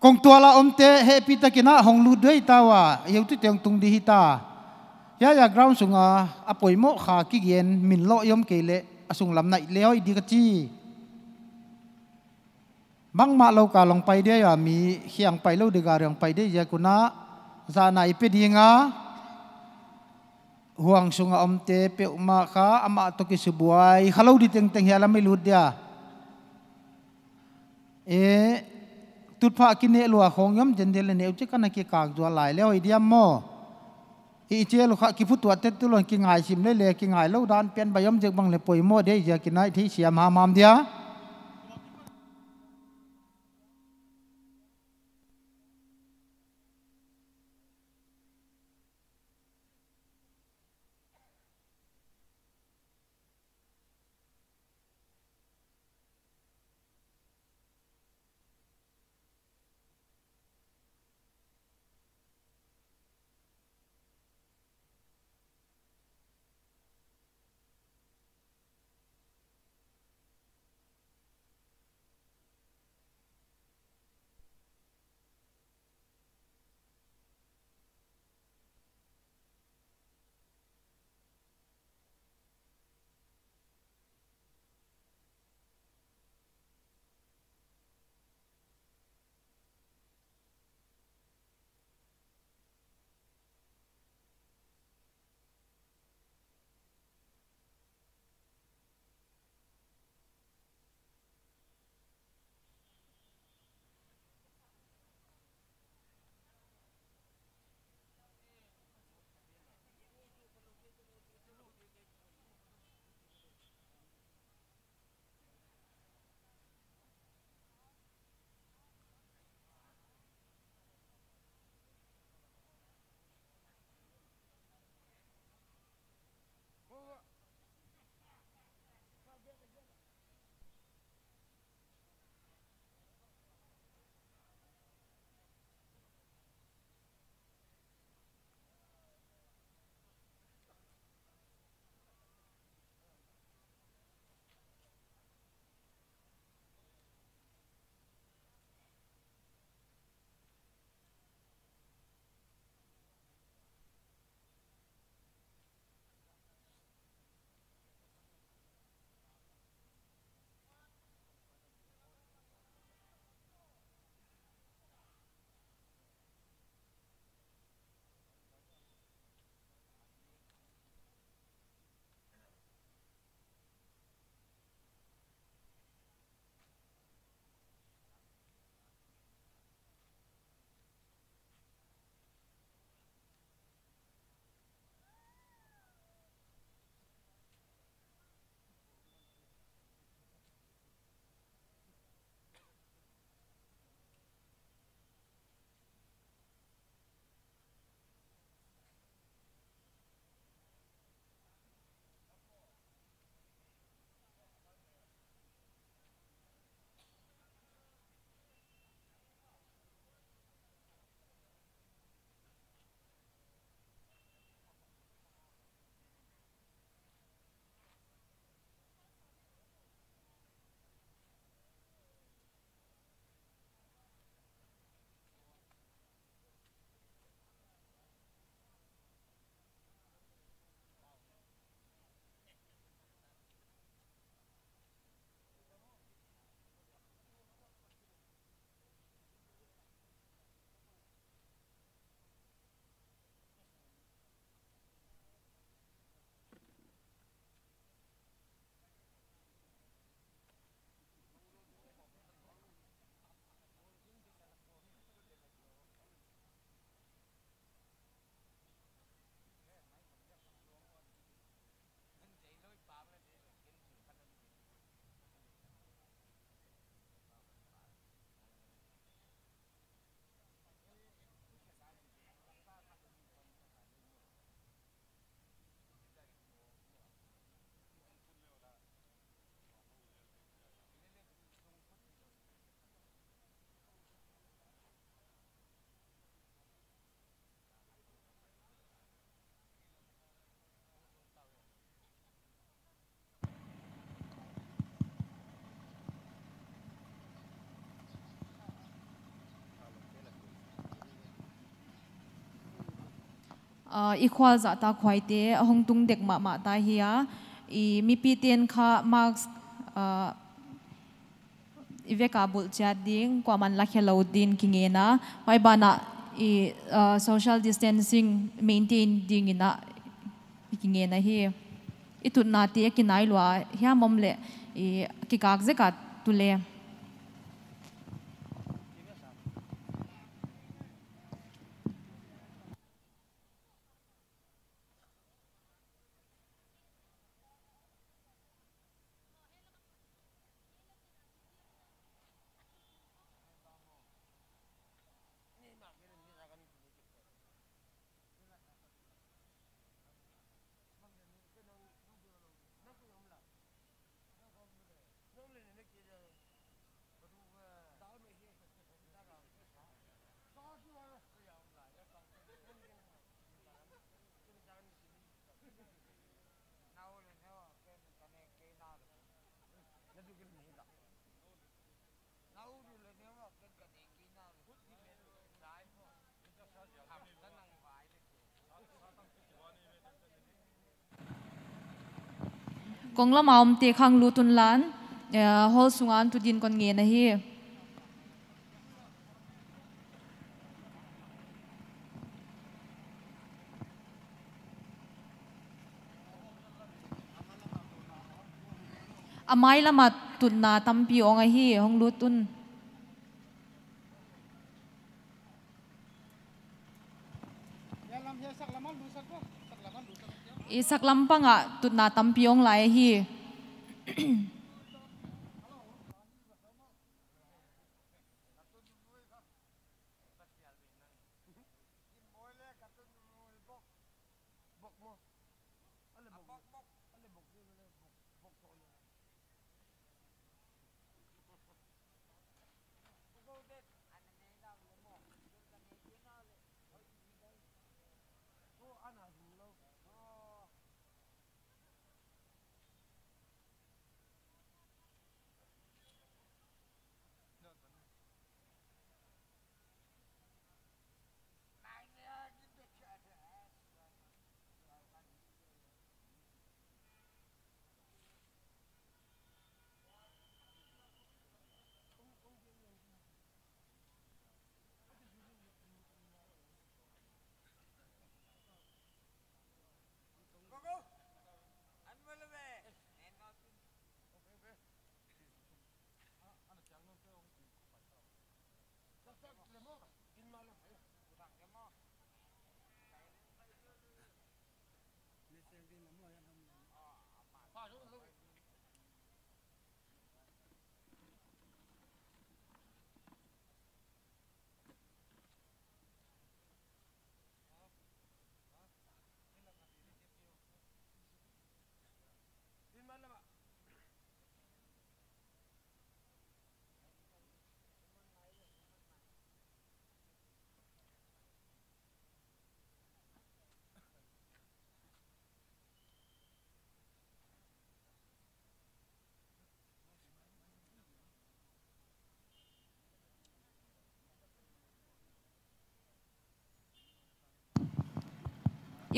A: công tua là ông tế hệ pi ta kí na hồng lụt đấy ta wa hiểu tu tiếng tung đi ta ya ya ground sung a apoi mo kha ki gen min lo yom ke le asung lam nai le oi di ka chi bang ma lo ka long pai de ya mi hiang pai lo de ga rang pai de ya kuna za nai pe dinga ห่วงสุงอมเตเปียวมาค่ะอามาตกิสบวยฮัลโหลดิเต็งเต็งเฮลาไม่ลุดยาเอตุดพากินเนลัวของยมเจนเดลเนวจิกันนักกากจัวหลายแล้วอีเดียมโมอีเจลูกค่ะกิฟุตัวเต็ดตุลนกิงายชิมเลยเลยกิงายเล่าดานเปลี่ยนใบย่อมจึงบังเลป่ยโมเดียกินไอที่เสียมามามเดีย
J: ะตาควายเตะหงตุงเด็กมามาตาเฮียอีมีปีเตียนค่ะมาร์กอีเวกาบุลจัดดิ้งกว่ามันลักเฮลดินกิงเงนะไม่บานะอี social distancing maintainดิ้งนะกิงเงนะเฮียอีตุนาตีกินไหนลัวเฮียมอมเละอีกิกากเจกัดตุเล กงละมาอมเตียะขังลูตุนลานฮอลสุงานตุดินกอนเงินนะฮีอามายละมาตุนนาตัมปีองไอฮีฮองลูตุน isak lampanga tutna tampiong lai hi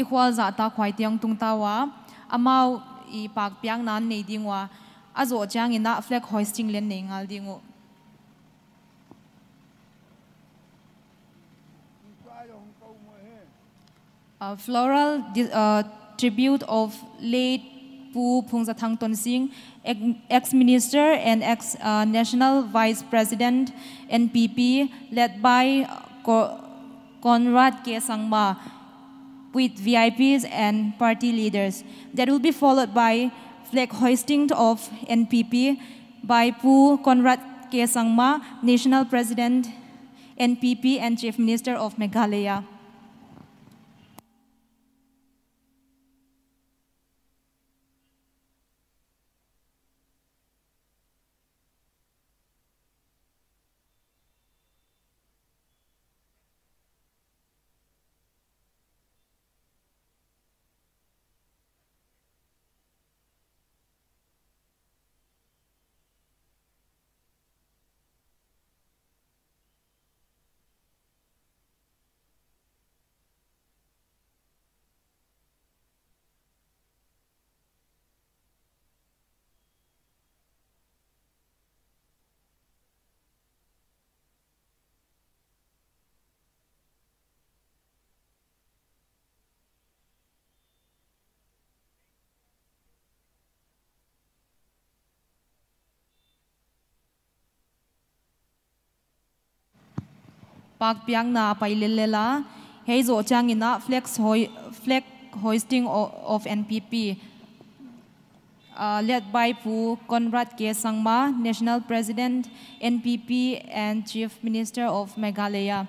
J: อีควอลจะตาควายเตียงตุงตาวะอามาอีปากเปียงนั้นในดิงวะอาจจะยังอินาแฟลกฮอยสติงเลนในงาดิงว Uh, floral uh, tribute of late Pu Phungsathang Tonsing, ex-minister and ex-national uh, vice president NPP, led by Conrad K. Sangma, with VIPs and party leaders. That will be followed by flag hoisting of NPP by Pu Conrad K. Sangma, national president, NPP and chief minister of Meghalaya. Pak piang na pai le le la hei zo chang ina flex hoi flag hoisting of NPP uh, led by Pu Conrad K. Sangma, National President, NPP, and Chief Minister of Meghalaya.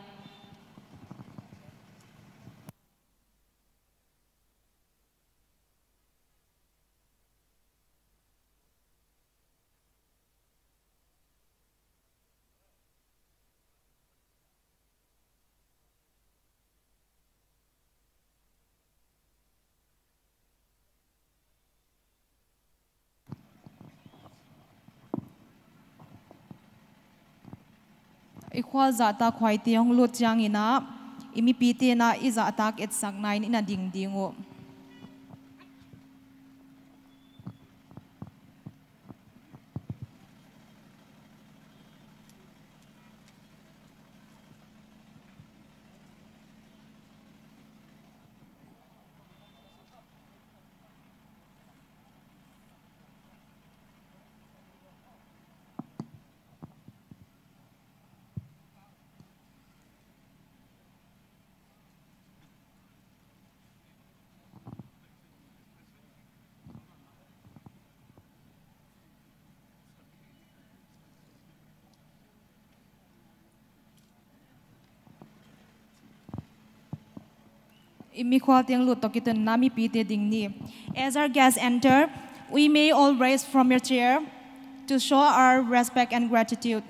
J: Ikhwal zata khoai tiang lut chang ina, imi pi te na i za tak et sak nine ina ding dingo. Khwal tiang lut tokitun nami pi te ding ni. As our guests enter, we may all rise from your chair to show our respect and gratitude.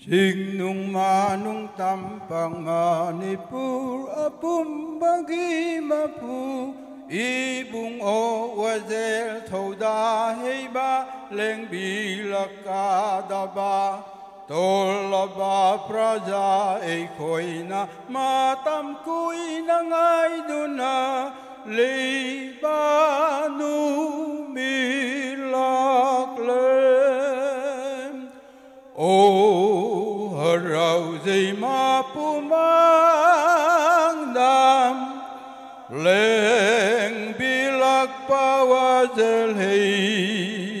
L: Sing nung manung tampang manipur apum bagi mapu ibung o wazel thoda heiba leng bilaka daba Tolaba praja e koina, matam kuina ngai duna, libanu milaklem o harau zi ma pumang dam leng bilak pawazel hebam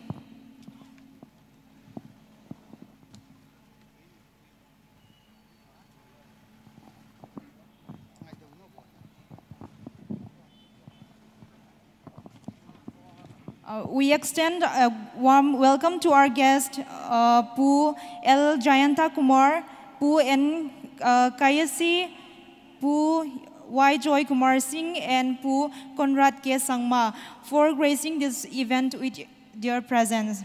J: Uh, we extend a warm welcome to our guest, uh, Pu L. Jayanta Kumar, Pu N. Uh, Kayisii, Pu Y. Joy Kumar Singh, and Pu Conrad K. Sangma for gracing this event with their presence.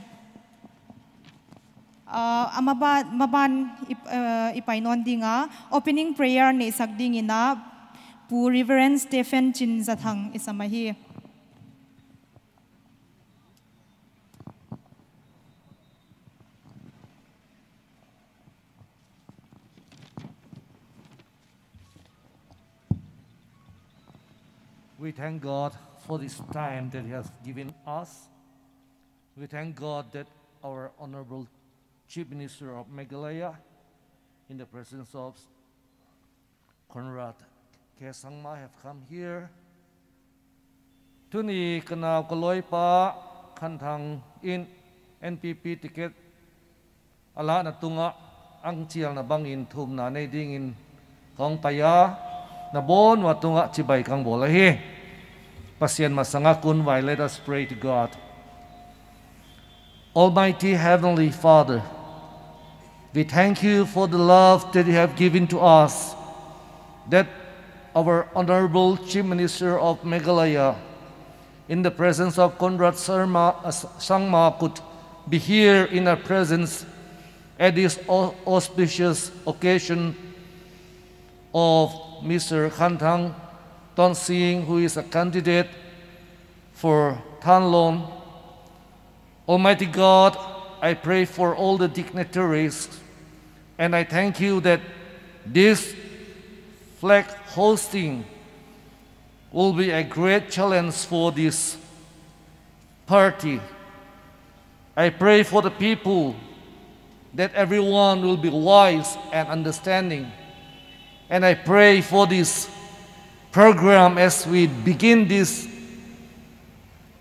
J: Uh, amaba maban ip, uh, ipainon dinga opening prayer ni sakding ina pu Reverend Stephen Chinzathang isamahi.
M: We thank God for this time that He has given us. We thank God that our Honorable Chief Minister of Meghalaya, in the presence of Conrad K. Sangma, have come here. Tuni kanao kaloy pa kantang in NPP ticket ala na tunga ang chiang na bangin thum na nay dingin kong paya na bon wa tunga chibay kang bola hi pasyan masanga kun let us pray to God Almighty Heavenly Father we thank you for the love that you have given to us that our honorable chief minister of Meghalaya in the presence of Conrad Sarma, uh, Sangma could be here in our presence at this auspicious occasion of Mr. Khanthang Tonsing, who is a candidate for Thanlon. Almighty God, I pray for all the dignitaries, and I thank you that this flag hosting will be a great challenge for this party. I pray for the people that everyone will be wise and understanding. And I pray for this program as we begin this.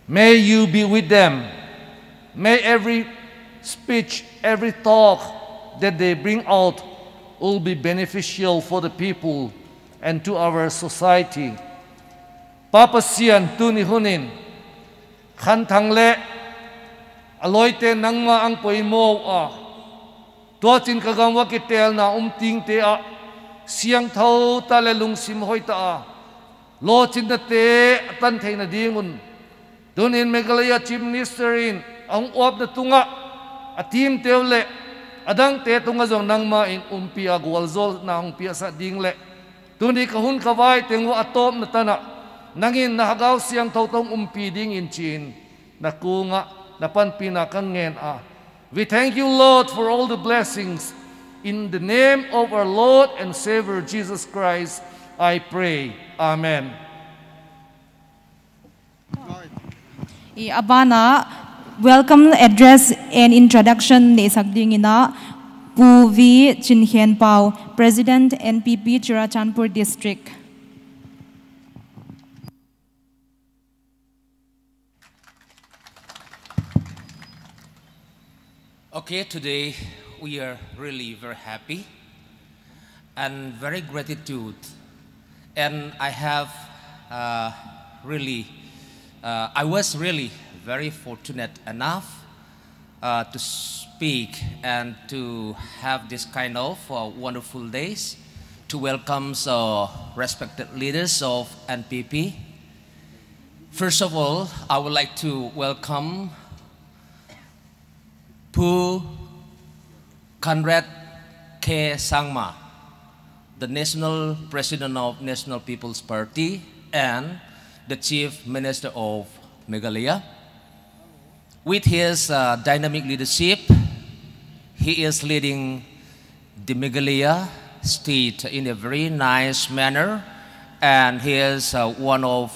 M: May you be with them. May every speech, every talk that they bring out will be beneficial for the people and to our society. Papa Sian tu ni hunin, khan thang le, aloy te ang poi mo a, tua chin na um ting te a, siang thau ta le lung lo chin na te tan tunin Meghalaya Chief Minister in, ang uap na tunga, atim teo le, adang te tunga zong nang in umpi a gwalzol na umpi sa ding le, tuni kahun kawai tengwa atom na tana, nangin nahagaw siyang tautong umpiding in chin. Na kunga na panpinakan ngen a. We thank you, Lord, for all the blessings. In the name of our Lord and Savior Jesus Christ, I pray. Amen.
J: i abana welcome address and introduction ni sagding ina pu vi chin hian pau president npp churachandpur district
N: Okay, today we are really very happy and very gratitude. And I have uh, really, uh, I was really very fortunate enough uh, to speak and to have this kind of uh, wonderful days to welcome uh, respected leaders of NPP. First of all, I would like to welcome Pu Conrad K. Sangma, the National President of National People's Party and the Chief Minister of Meghalaya. With his uh, dynamic leadership, he is leading the Meghalaya state in a very nice manner, and he is uh, one of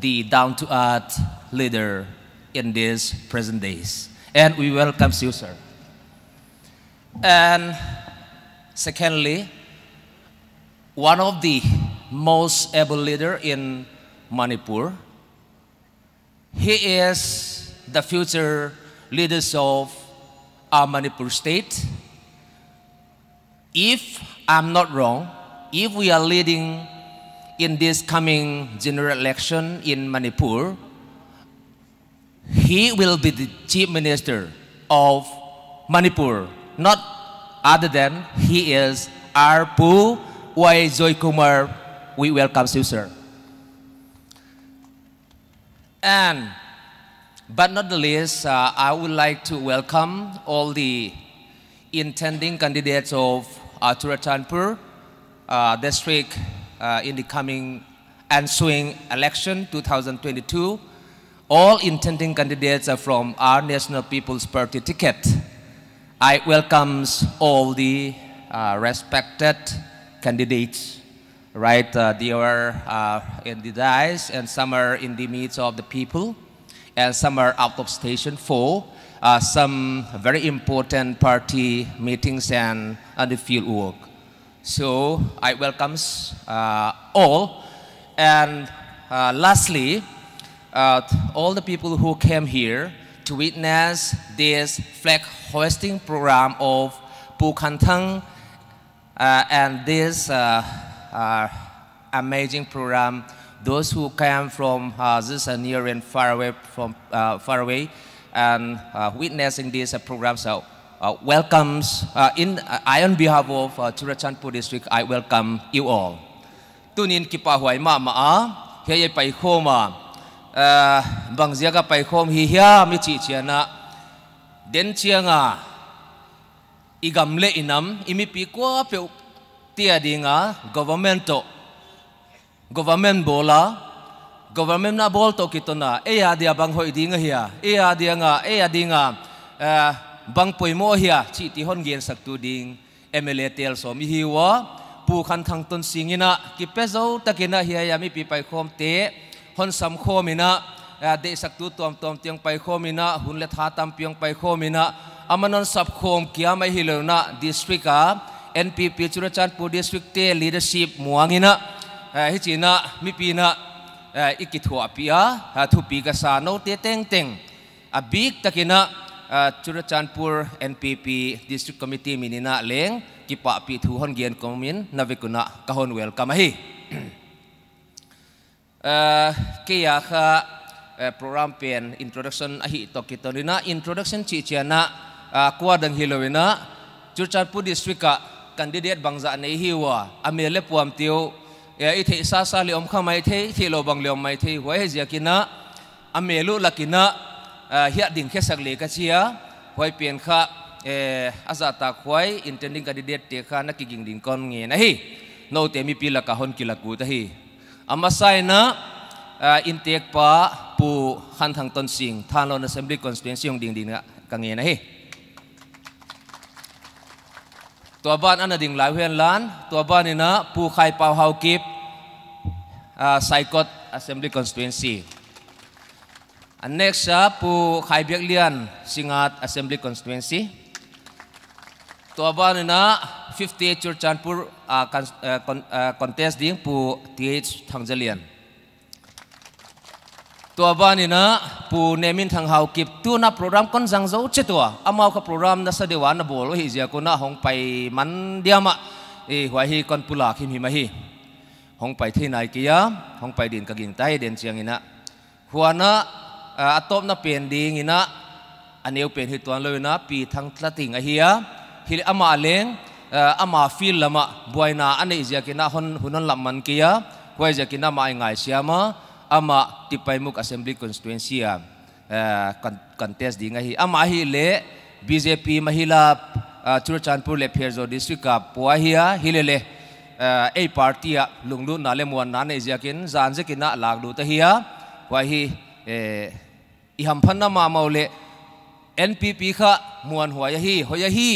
N: the down-to-earth leader in these present days. And we welcome you, sir. And secondly, one of the most able leader in Manipur. He is the future leaders of our Manipur state. If I'm not wrong, if we are leading in this coming general election in Manipur, he will be the chief minister of Manipur, not other than he is Arpu Wai Joy Kumar. We welcome you, sir. And, but not the least, uh, I would like to welcome all the intending candidates of uh, Churachandpur uh, district uh, in the coming ensuing election 2022. All intending candidates are from our National People's Party ticket. I welcome all the uh, respected candidates, right? Uh, they are uh, in the dice and some are in the midst of the people and some are out of station for uh, some very important party meetings and, and the field work. So I welcome uh, all. And uh, lastly, uh, all the people who came here to witness this flag hoisting program of Pukantang uh, and this uh, uh, amazing program. Those who came from uh, this uh, near and far away from uh, far away and uh, witnessing this uh, program. So, uh, welcomes uh, in uh, I on behalf of uh, Churachandpur district. I welcome you all. Tunin kipa huay ma ma a hiya pai khoma uh, bang ka khom hiya mi chi den chianga igam le inam imi pi kwa pe tia dinga government to government bola. Government na bol to kitona e ya dia bang hoi dinga hia. E ya dia nga e ya dinga eh, bang poi mo hia. Chi ti hon gen sak tu ding. MLA tel so mi hiwa pu khan thang ton singina ki pezo takina hia ya mi pi pai khom te. Hon sam khomina de sak tu tom tom tiang pai khomina hun le tha tam piang pai khomina, amanon sab khom kia mai hilona district a npp chura chan pu district te leadership muangina eh, hi china mi pina eh, ikithua pia eh, thu pi ka sa no te teng teng a big takina chura chanpur npp district committee minina leng, kipa pi thu hon gen komin navikuna kahon welcome hi <clears throat> kia kha Eh, program pen introduction ahi to kitonina introduction chi chiana kwa dang hilowina churcharpu district ka candidate bangza nei hiwa amele puam tiu e eh, ithe sa sa le om kha mai the thi lo bang le om mai the hoi hezia kina amelu lakina eh, hiya ding khe sak le ka chia hoi pen kha e azata khoi intending candidate te kha na kiging ding kon nge na hi. No te mi pila ka hon kila ku ta hi. Ama sai na pa ปูขันทางตนสิงทานลอนแอสเซมบลีคอนสเตนซียงดิ่งดิ่งะกังเงนะเฮตัวบ้านอันดิ่งหลายเวียนล้านตัวบ้านนี่นะปูไข่เปาวฮาวกิบไซกอตแอสเซมบลีคอนสเตนซีอัน next ปูไข่เบียกเลียนสิงหัดแอสเซมบลีคอนสเตนซีตัวบ้านนี่นะ58ชุดจันปูคอนเทสดิ่งปูทีเอชทางเจเลียน ตัวบ้านนี่นะปูเนมินทางเฮากิบตัวนับโปรแกรมคนสังเจ้าเจตัวอามาเขาโปรแกรมนัสเดวานะบอลฮิเจียกุนะหงไปมันเดียมะเอหัวฮีคนปุลาคิมหิมาฮีหงไปที่ไหนกี้ยะหงไปดินกะกิงไตเดินเชียงอินะหัวนะอัตบนะเป็นดีงินะอันนี้เป็นหิตวันเลยนะปีทางตะติงไอเฮียฮิลอามาเลงอามาฟิลละมะบวยนาอันนี้เจียกินะหนหุนนลำมันกี้ยะหัวเจียกินะมาไงเสียมา ama tipaimuk assembly constituency a contest di ngahi ama hi le BJP mahila Churchanpur le Pherzo district ka puahia hilele a party a lunglu nale muan na ne jakin zanje kina laglu ta hiya wa hi i ham phanna ma maule NPP kha muan huwa hi hoya hi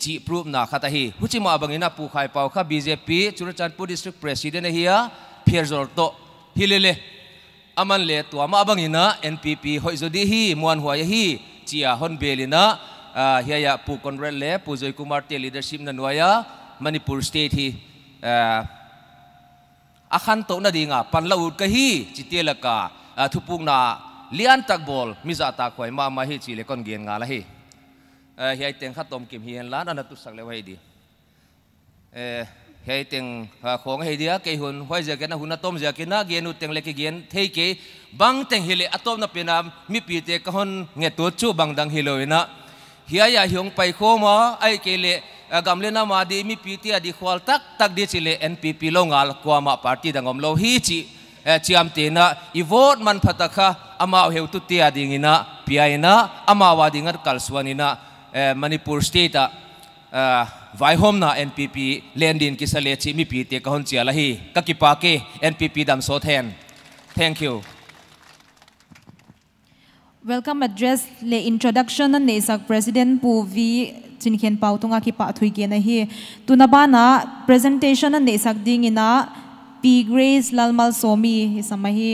N: chi proof na khata hi huchi ma bangina pu khai pau kha BJP Churchanpur district president hiya Pherzo to hilele aman le tua ma bang ina npp hoi jodi hi muan huwa hi chia hon belina hiya ya pu conrad le pu joy kumar te leadership na nuaya manipur state hi akhan to na dinga panla ut ka hi chitela ka thupung na lian tak bol miza ta khoi ma ma hi chi le kon gen nga la hi hiya teng khatom kim hian la na tu sak le wai di eh hei teng khong hei dia ke hun hoi ja kena hun atom ja kena gen u teng le ke gen thei ke bang teng hile atom na pena mi pi te ka hon nge tu chu bang dang hiloina hiya ya hiong pai kho ma ai ke le gam le na ma di mi pi ti adi khwal tak tak di chile npp lo ngal kwa ma party dangom lo hi chi chiam te na i vote man phataka ama heu tu ti adi ngina pi ai na ama wa dingar kalswanina manipur state a वाइहोमना NPP लेनदिन की सले ची मी P ते कहन चियाला ही ककिपा के NPP दम southern thank you
J: Welcome address le introduction an nesak president pu vi chinken pautunga ki pa thui ge na hi tunabana presentation an nesak ding ina P Grace Lalmal Somi hi samahi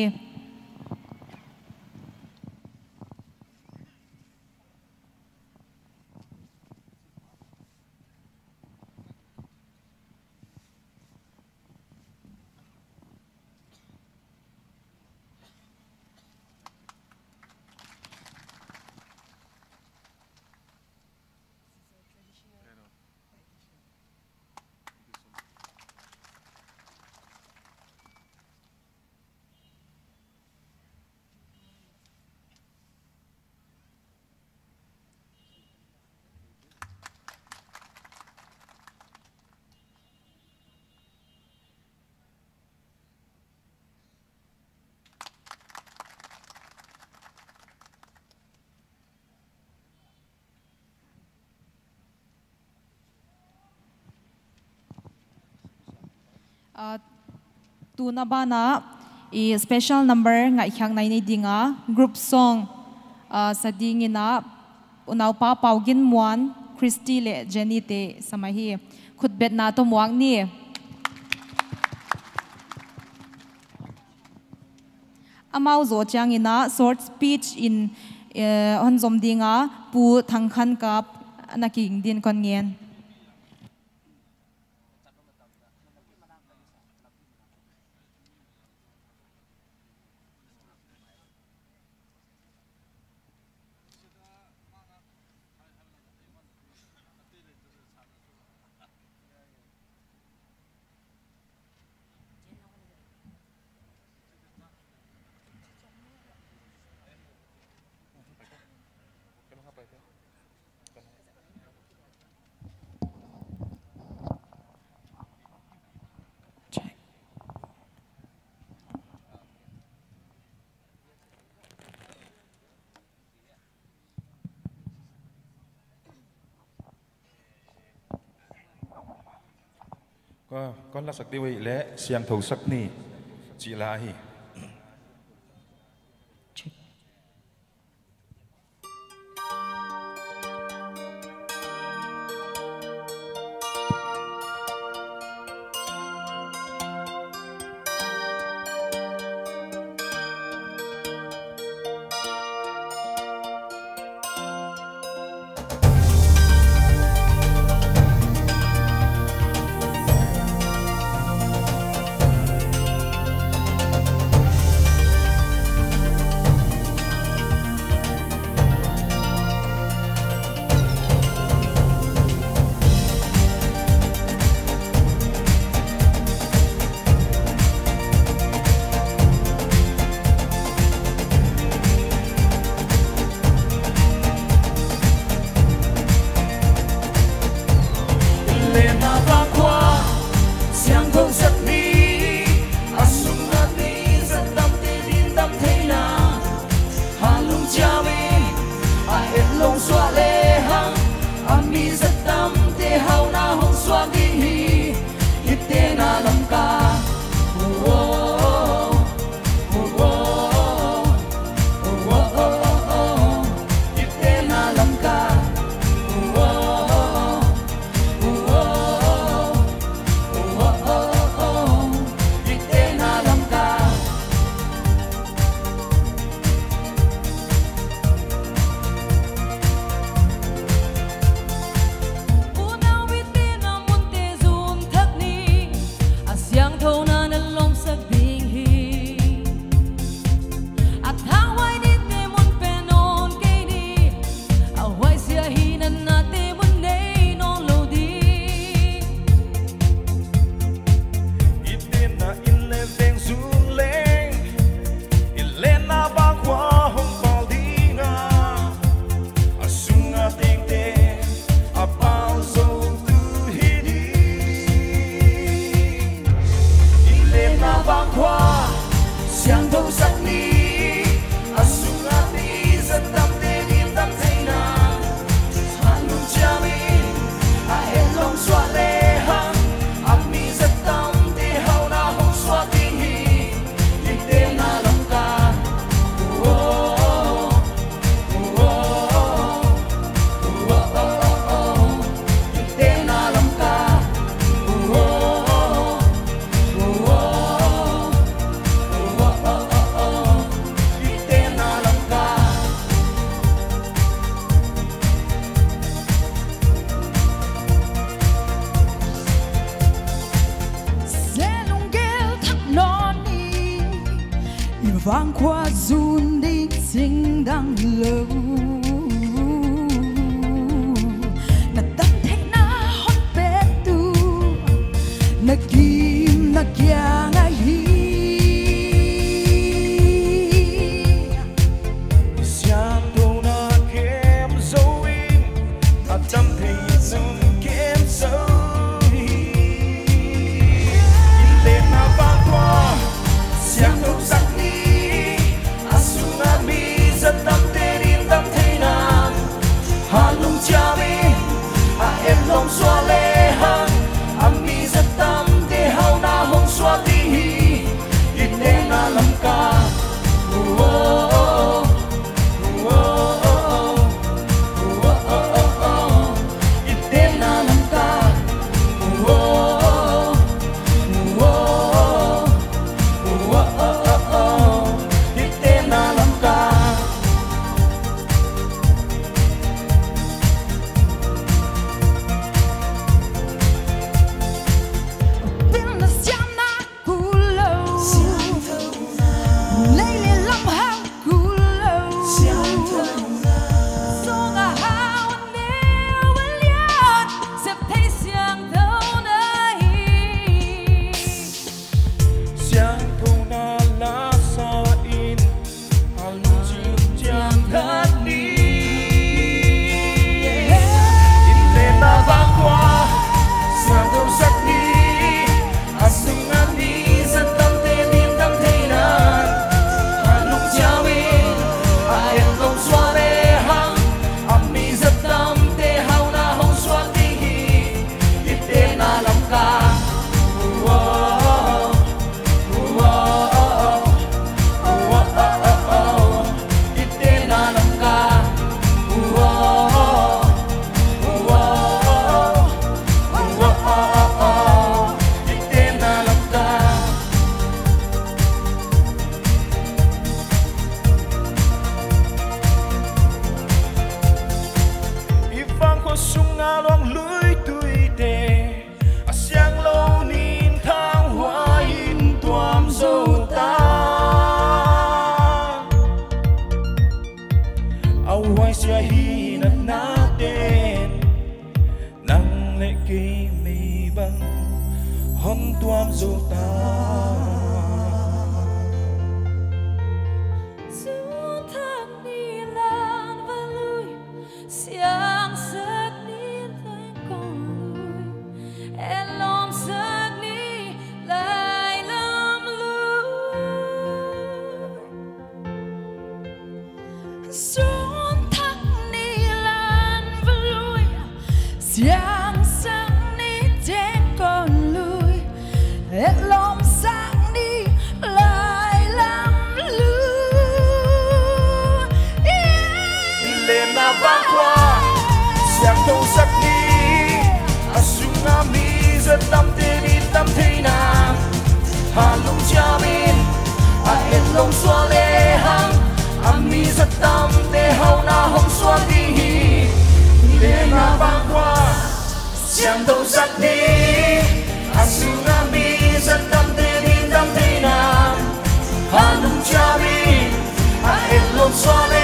J: tu na ba na i special number ngai khang nai ni dinga group song sa dingina unaw pa paugin muan, Christy le Jenny te samahi khutbet na to muang ni. Amau zo chang ina short speech in eh, on zom dinga pu thangkhan kap anaking din kon ngen.
O: con la sakti wei le siang thâu sắc ni chỉ là hi
L: chẳng đâu dắt đi a tsunami dân tâm tê đi tâm tê nam. Hanum chari a elom suave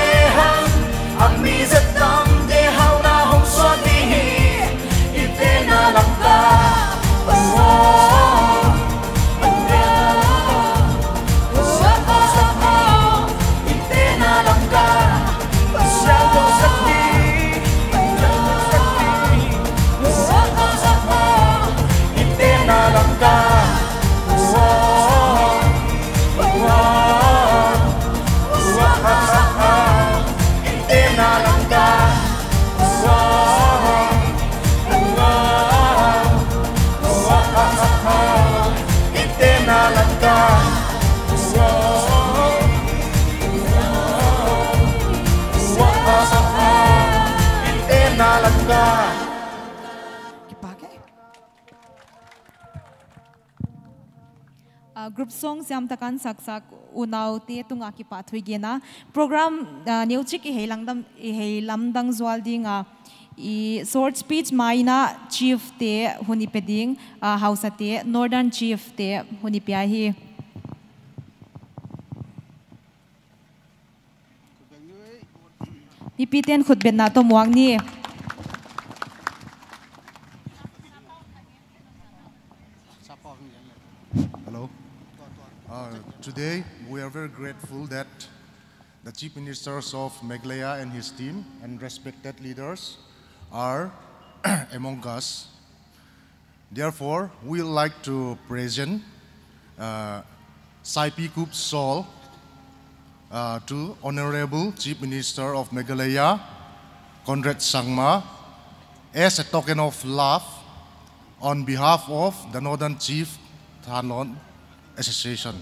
J: song siam takan sak sak unaw te tunga ki pa thui gena program uh, new chik i heilang dam i zwal ding a i short speech maina chief te huni peding uh, house te northern chief te huni pia hi ni piten khut na to muang ni
K: Hello.
P: Uh, today, we are very grateful that the Chief Ministers of Meghalaya and his team and respected leaders are <clears throat> among us. Therefore, we like to present uh, Saipikup Sol uh, to Honorable Chief Minister of Meghalaya, Conrad Sangma, as a token of love on behalf of the Northern Chief Thanlon Association.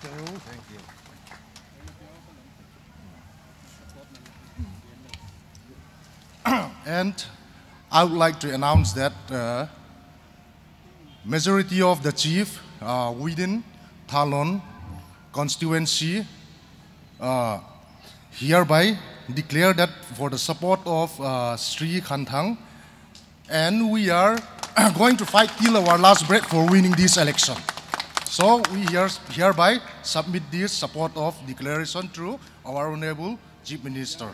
Q: Thank you. Thank
P: you. And I would like to announce that uh, majority of the chief uh, within Thanlon constituency uh, hereby declare that for the support of uh, Sri Khanthang, and we are <clears throat> going to fight till our last breath for winning this election. So we here, hereby submit this support of declaration to our honorable Chief Minister.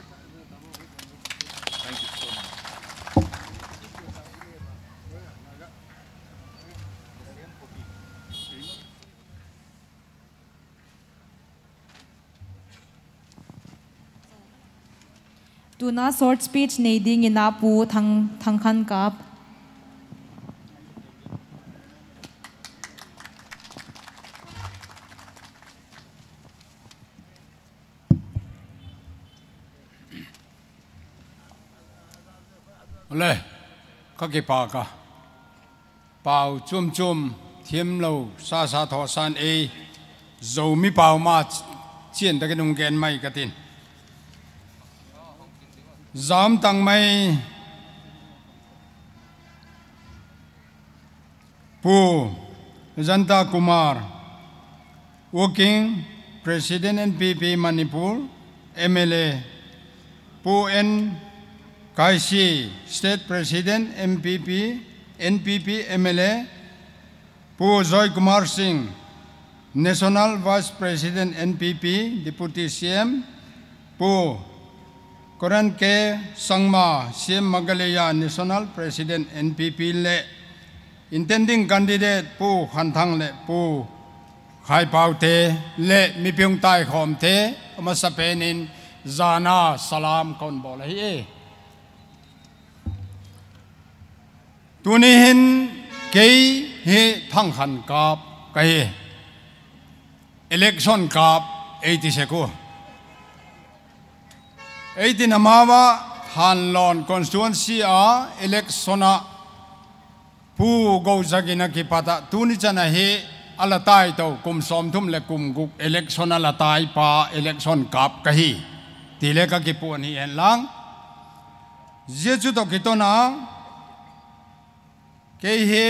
J: Tuna short speech nei ding ina pu thang thang khan kap
R: Lê, các cái bà cả. Bảo chum chum, thiêm lâu, sa sa thọ san e, dầu mi bảo mà chiên tới cái nông gen mày cái tin. Giảm tăng mày, Pu Janta Kumar, working President NPP Manipur, MLA, Pu N. Kaisi, State President, MPP, NPP, MLA, Pu Joy Kumar Singh, National Vice President NPP Deputy CM Pu Koran Ke Sangma CM Magalaya National President NPP Le Intending Candidate Pu Hantang Le Pu Khai Pau Te Le Mi Pyong Tai Khom Te Amasapenin Zana Salam Kon Bola Hi E Tunihin Kei He Thang Han Kap Kai election kap 80 seku 80 namawa hanlon constituency a electiona pu go jagina ki pata tuni chana he ala tai to kum som thum le kum guk election ala tai pa election kap ka hi tile ka ki pu ni en lang je chu to ki to na ke he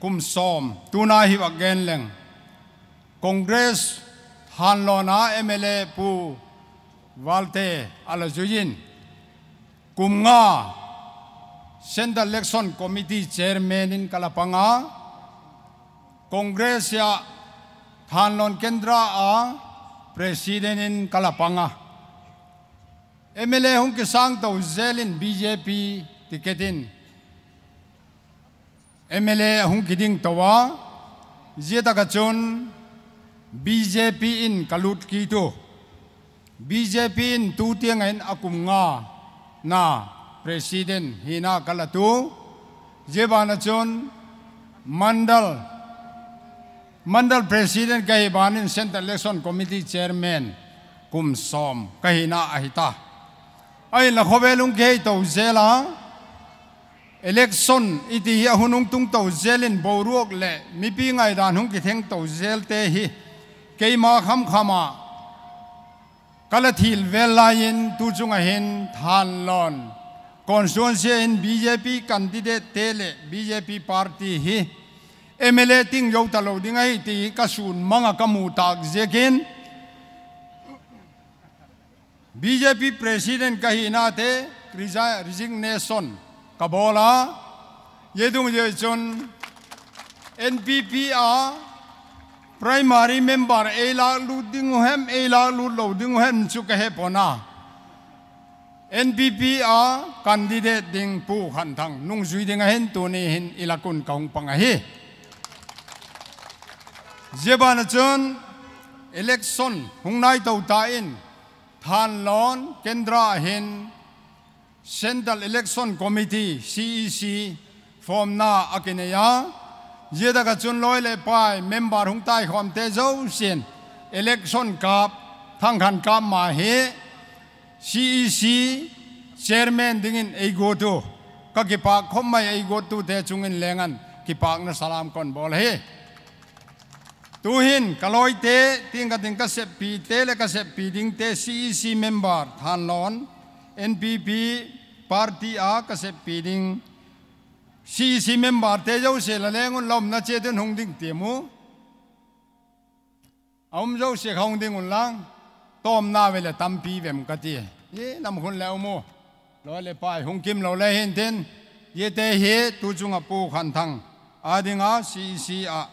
R: kum som tuna hi wa gen leng Congress han lo na MLA pu valte ala juyin kumnga Central Election Committee Chairman in Kalapanga, Congress ya Thanlon Kendra a President in Kalapanga. MLA hong kisang to zelin BJP ticketin. MLA hong kiding tawa Zeta kachon BJP in kalut ki tu. BJP in tu tiang en akum nga na president hina kalatu jebana chon mandal mandal president kai banin central election committee chairman kum som kahina ahita. Ai la khobelung ke to zela election iti hi hunung tung to zelin boruok le mi pi ngai dan hung ki theng to zel te hi. Ke ma kham khama कलथिल वेलाइन तुजुंग हिन थान लोन constituency इन BJP candidate तेले BJP party ही MLA तिंग यो तलोदिंग ही ती कसून मंग कमु ताक जेकिन बीजेपी प्रेसिडेंट कही ना थे रिजिग्नेशन कबोला ये दुंग ये चुन एनपीपी आ primary member e la lu ding hem e la lu lo ding hem, chu ka he pona NPP a candidate ding pu khan thang. Nung zui ding hen, tu ni hin ilakun kaung pang hi. Jeban chon election, hung nai to ta in. Than lon kendra hin, Central Election Committee CEC form na akineya ยืดกับจุนลอยเลยไปเมมบาร์หงใต้ความเตโซเซียนเอเล็กชอนกับทั้งขันกับมาเฮซีซีเชอร์แมนดึงอินไอโกตูก็กีปากคมไม่ไอโกตูเตจุงอินเลงันกีปากนะสลามก่อนบอลเฮตูหินกลอยเตติงกัดิงกัเสพปีเตและกัเสปีดิงเตซีซีเมมบาร์ทานลอน NPP พาร์ตี้อากัเสปีดิง CEC member te jo se la leng un lom na che den hong ding te mu. Om jo se hong ding un lang, tom na vele tam pi vem ka ti. Ye nam hun le mu. Lo le pai, hong kim lo le hen ten. Ye te he, tu chung a pu khan thang. A ding a CEC a,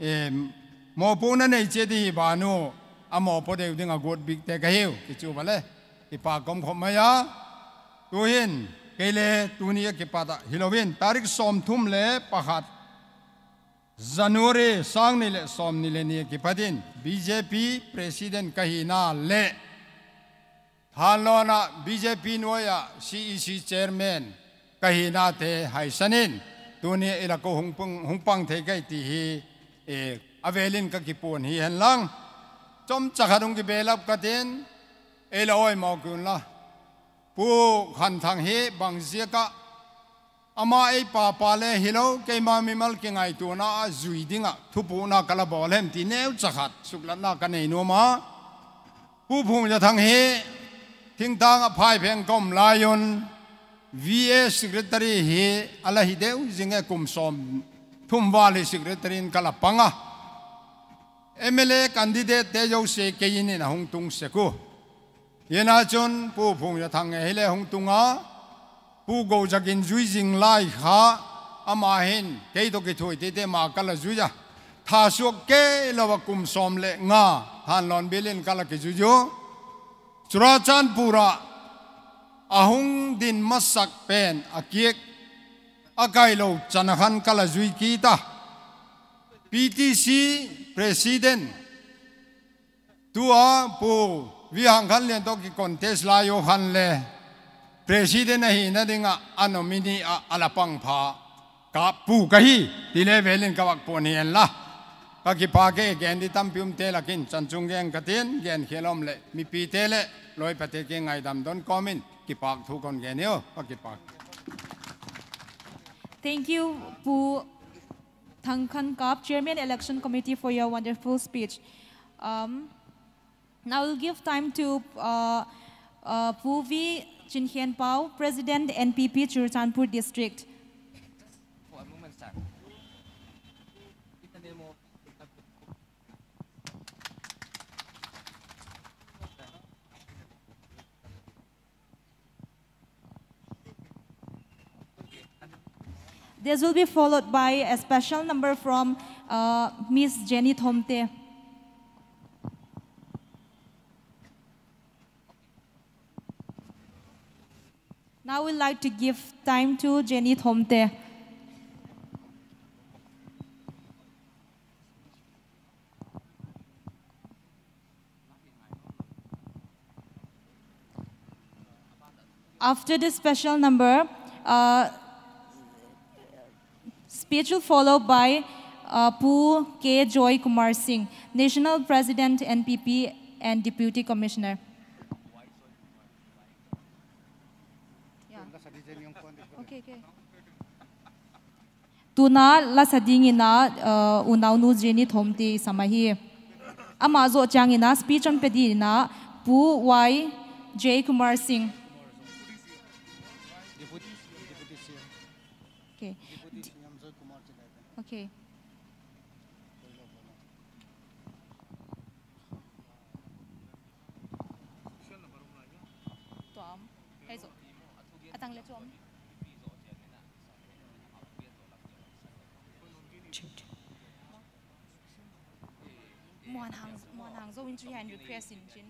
R: em, mo pu na nei che di ba nu. A mo po de ding a god big te ka heu ki chu ba le. Ki pa kom khom ma ya. Tu hin. केले तुनी किपादा हिलोविन तारीख सोम थुम ले जनवरी सांग निले सोम निले निये किपादिन BJP president कही ना ले हालो ना बीजेपी नोया सीईसी चेयरमैन कही ना थे हाई सनिन तुनी इलाको हुंपंग थे गई ती ही ए अवेलिन का किपोन ही हैं लंग चम चखरुंगी बेलब कदिन इलावा मौकुन ला pu khan thang he bang zia ka ama ei pa pa le hilo ke ma mi mal ke ngai tu na zui dinga thu pu na kala bol hem ti neu chakhat sukla na ka nei no ma pu phung ja thang he thing tang a phai pheng kom lion VA secretary he ala hi deu zinga kum som thum wali secretary in kala panga MLA candidate te jo se ke yin na hung tung se ko yena chon pu phung ya thang he le hung tunga pu go jakin zui jing lai kha ama hin ke to ke thoi te te ma kala zui ja ทาสวกเกลวกุมสมเลงาทานลอนบิลินกาลกิจุจุสุราจันปูระอาหุงดินมัสักเป็นอาเกียกอากายโลจันหันกาลจุยกีตา PTC President ตัวปูวิหังคันเลียนตกิค yên a chun pu phung ya thang hei hung tung tunga pu go jakin zui jing lai kha ama hin ke to ke thui te te ma kala zui ja tha su ke lo wa kum som le nga han lon bilin kala ke ju ju chura chan pura ahung din masak pen akiek akai lo chanahan kala zui ki ta PTC president tua pu vi hang khan len to ki contest la yo khan le president na hi na dinga anomini a alapang pha ka pu ka hi tile velin ka wak pon hian là, ka ki pa ke gen di tam pium te la kin chan chung gen ka tin gen khelom le mi pi te le loi pa te ke ngai dam don comment cái pak thu con gen yo ka ki pak
J: thank you pu thang khan kap chairman election committee for your wonderful speech. Um, now we'll give time to uh, uh, Pu Chin Pao, President NPP Churachandpur District. This will be followed by a special number from uh, Miss Jenny Thomte. Now we'd like to give time to Jenny Thomte. After this special number, uh, speech will follow by uh, Pu K. Joy Kumar Singh, National President NPP and Deputy Commissioner. tu na la sa ding na u na nu je ni thom ti samahi. Ama zo chang na speech on pe di na pu y j kumar singh. In.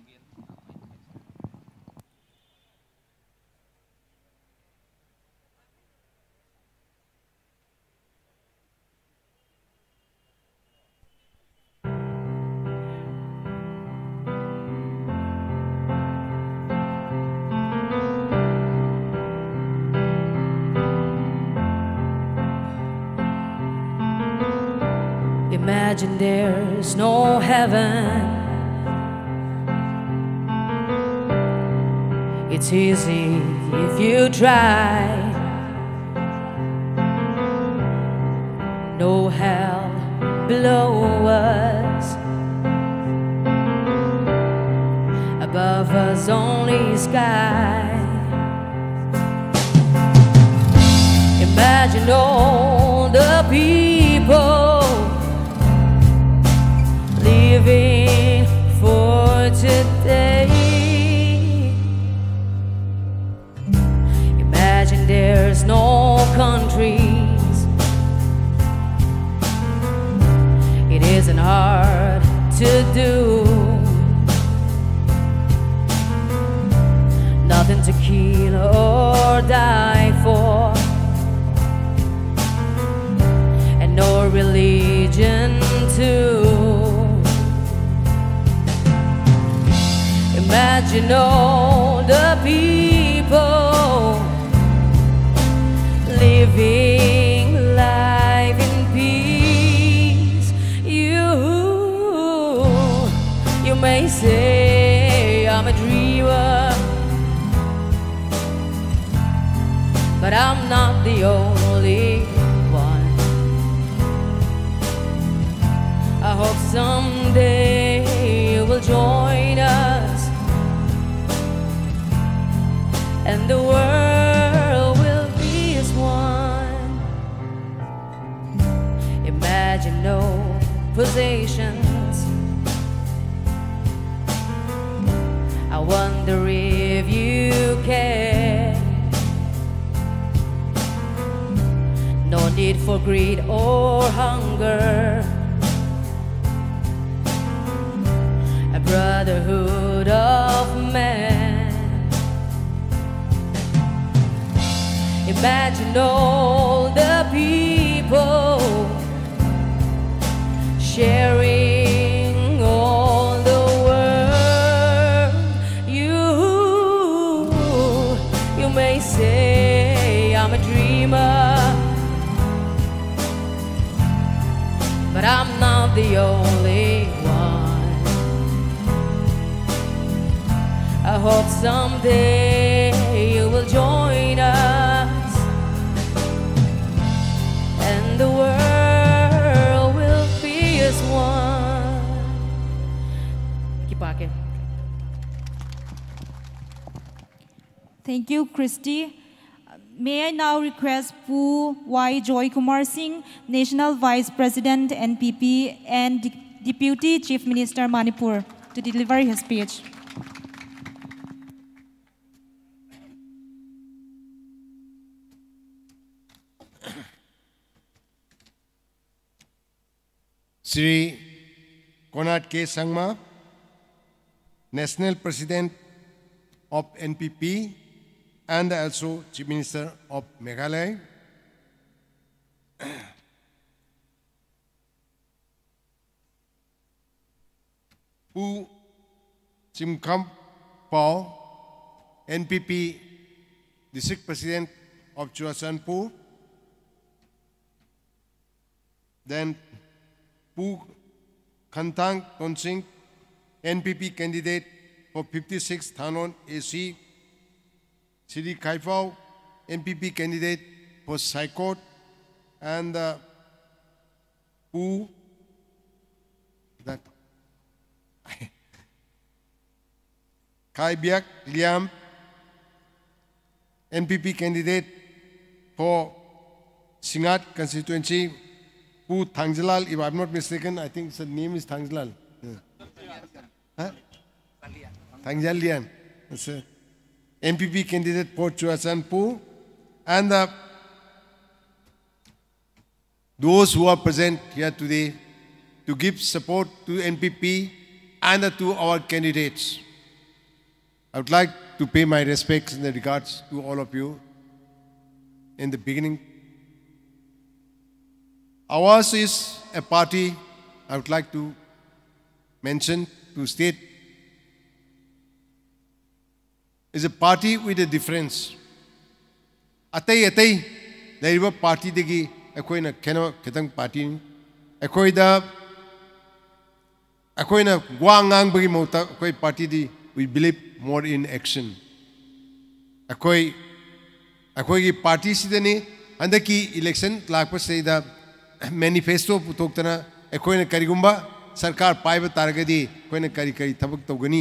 E: Imagine there's no heaven. It's easy if you try. No hell below us. Above us, only sky. Imagine all the people living for today. No countries. It isn't hard to do. Nothing to kill or die for. And no religion too. Imagine all the people living life in peace. You, you may say I'm a dreamer, but I'm not the only one. I hope someday for greed or hunger. A brotherhood of men. Imagine all the people sharing. The only one. I hope someday you will join us and the world will be as one.
F: Keep walking.
J: Thank you, Christy. May I now request Pu Y. Joy Kumar Singh, National Vice President NPP and De- Deputy Chief Minister Manipur, to deliver his speech.
Q: Sri Conrad K. Sangma, National President of NPP and also Chief Minister of Meghalaya. <coughs> Pu Chimkam Pao, NPP District President of Chuasanpur. Then Pu Khanthang Tonsing, NPP candidate for 56 Thanlon AC. Siri Kaifao, NPP candidate for Saikot. And uh, Pu, that <laughs> Kai Biak Liam, NPP candidate for Singat constituency. Pu Thangjalal, if I'm not mistaken, I think the name is Thangjalal. Yeah. Huh? MPP candidate for Chuasan Pu. And uh, those who are present here today to give support to NPP and to our candidates. I would like to pay my respects and regards to all of you. In the beginning, Ours is a party, I would like to mention, to state, is a party with a difference. Atay atay, there party degi, akoina keno ketang party, akoida, akoina guangang bagi mota, akoi party di, we believe more in action. Akoi, akoi ki party si dani anda ki election lakpas lakpa seida <clears throat> manifesto putoktana, akoina karigumba, सरकार पाइब तारगदी अखोन na karikari थबक तौगनी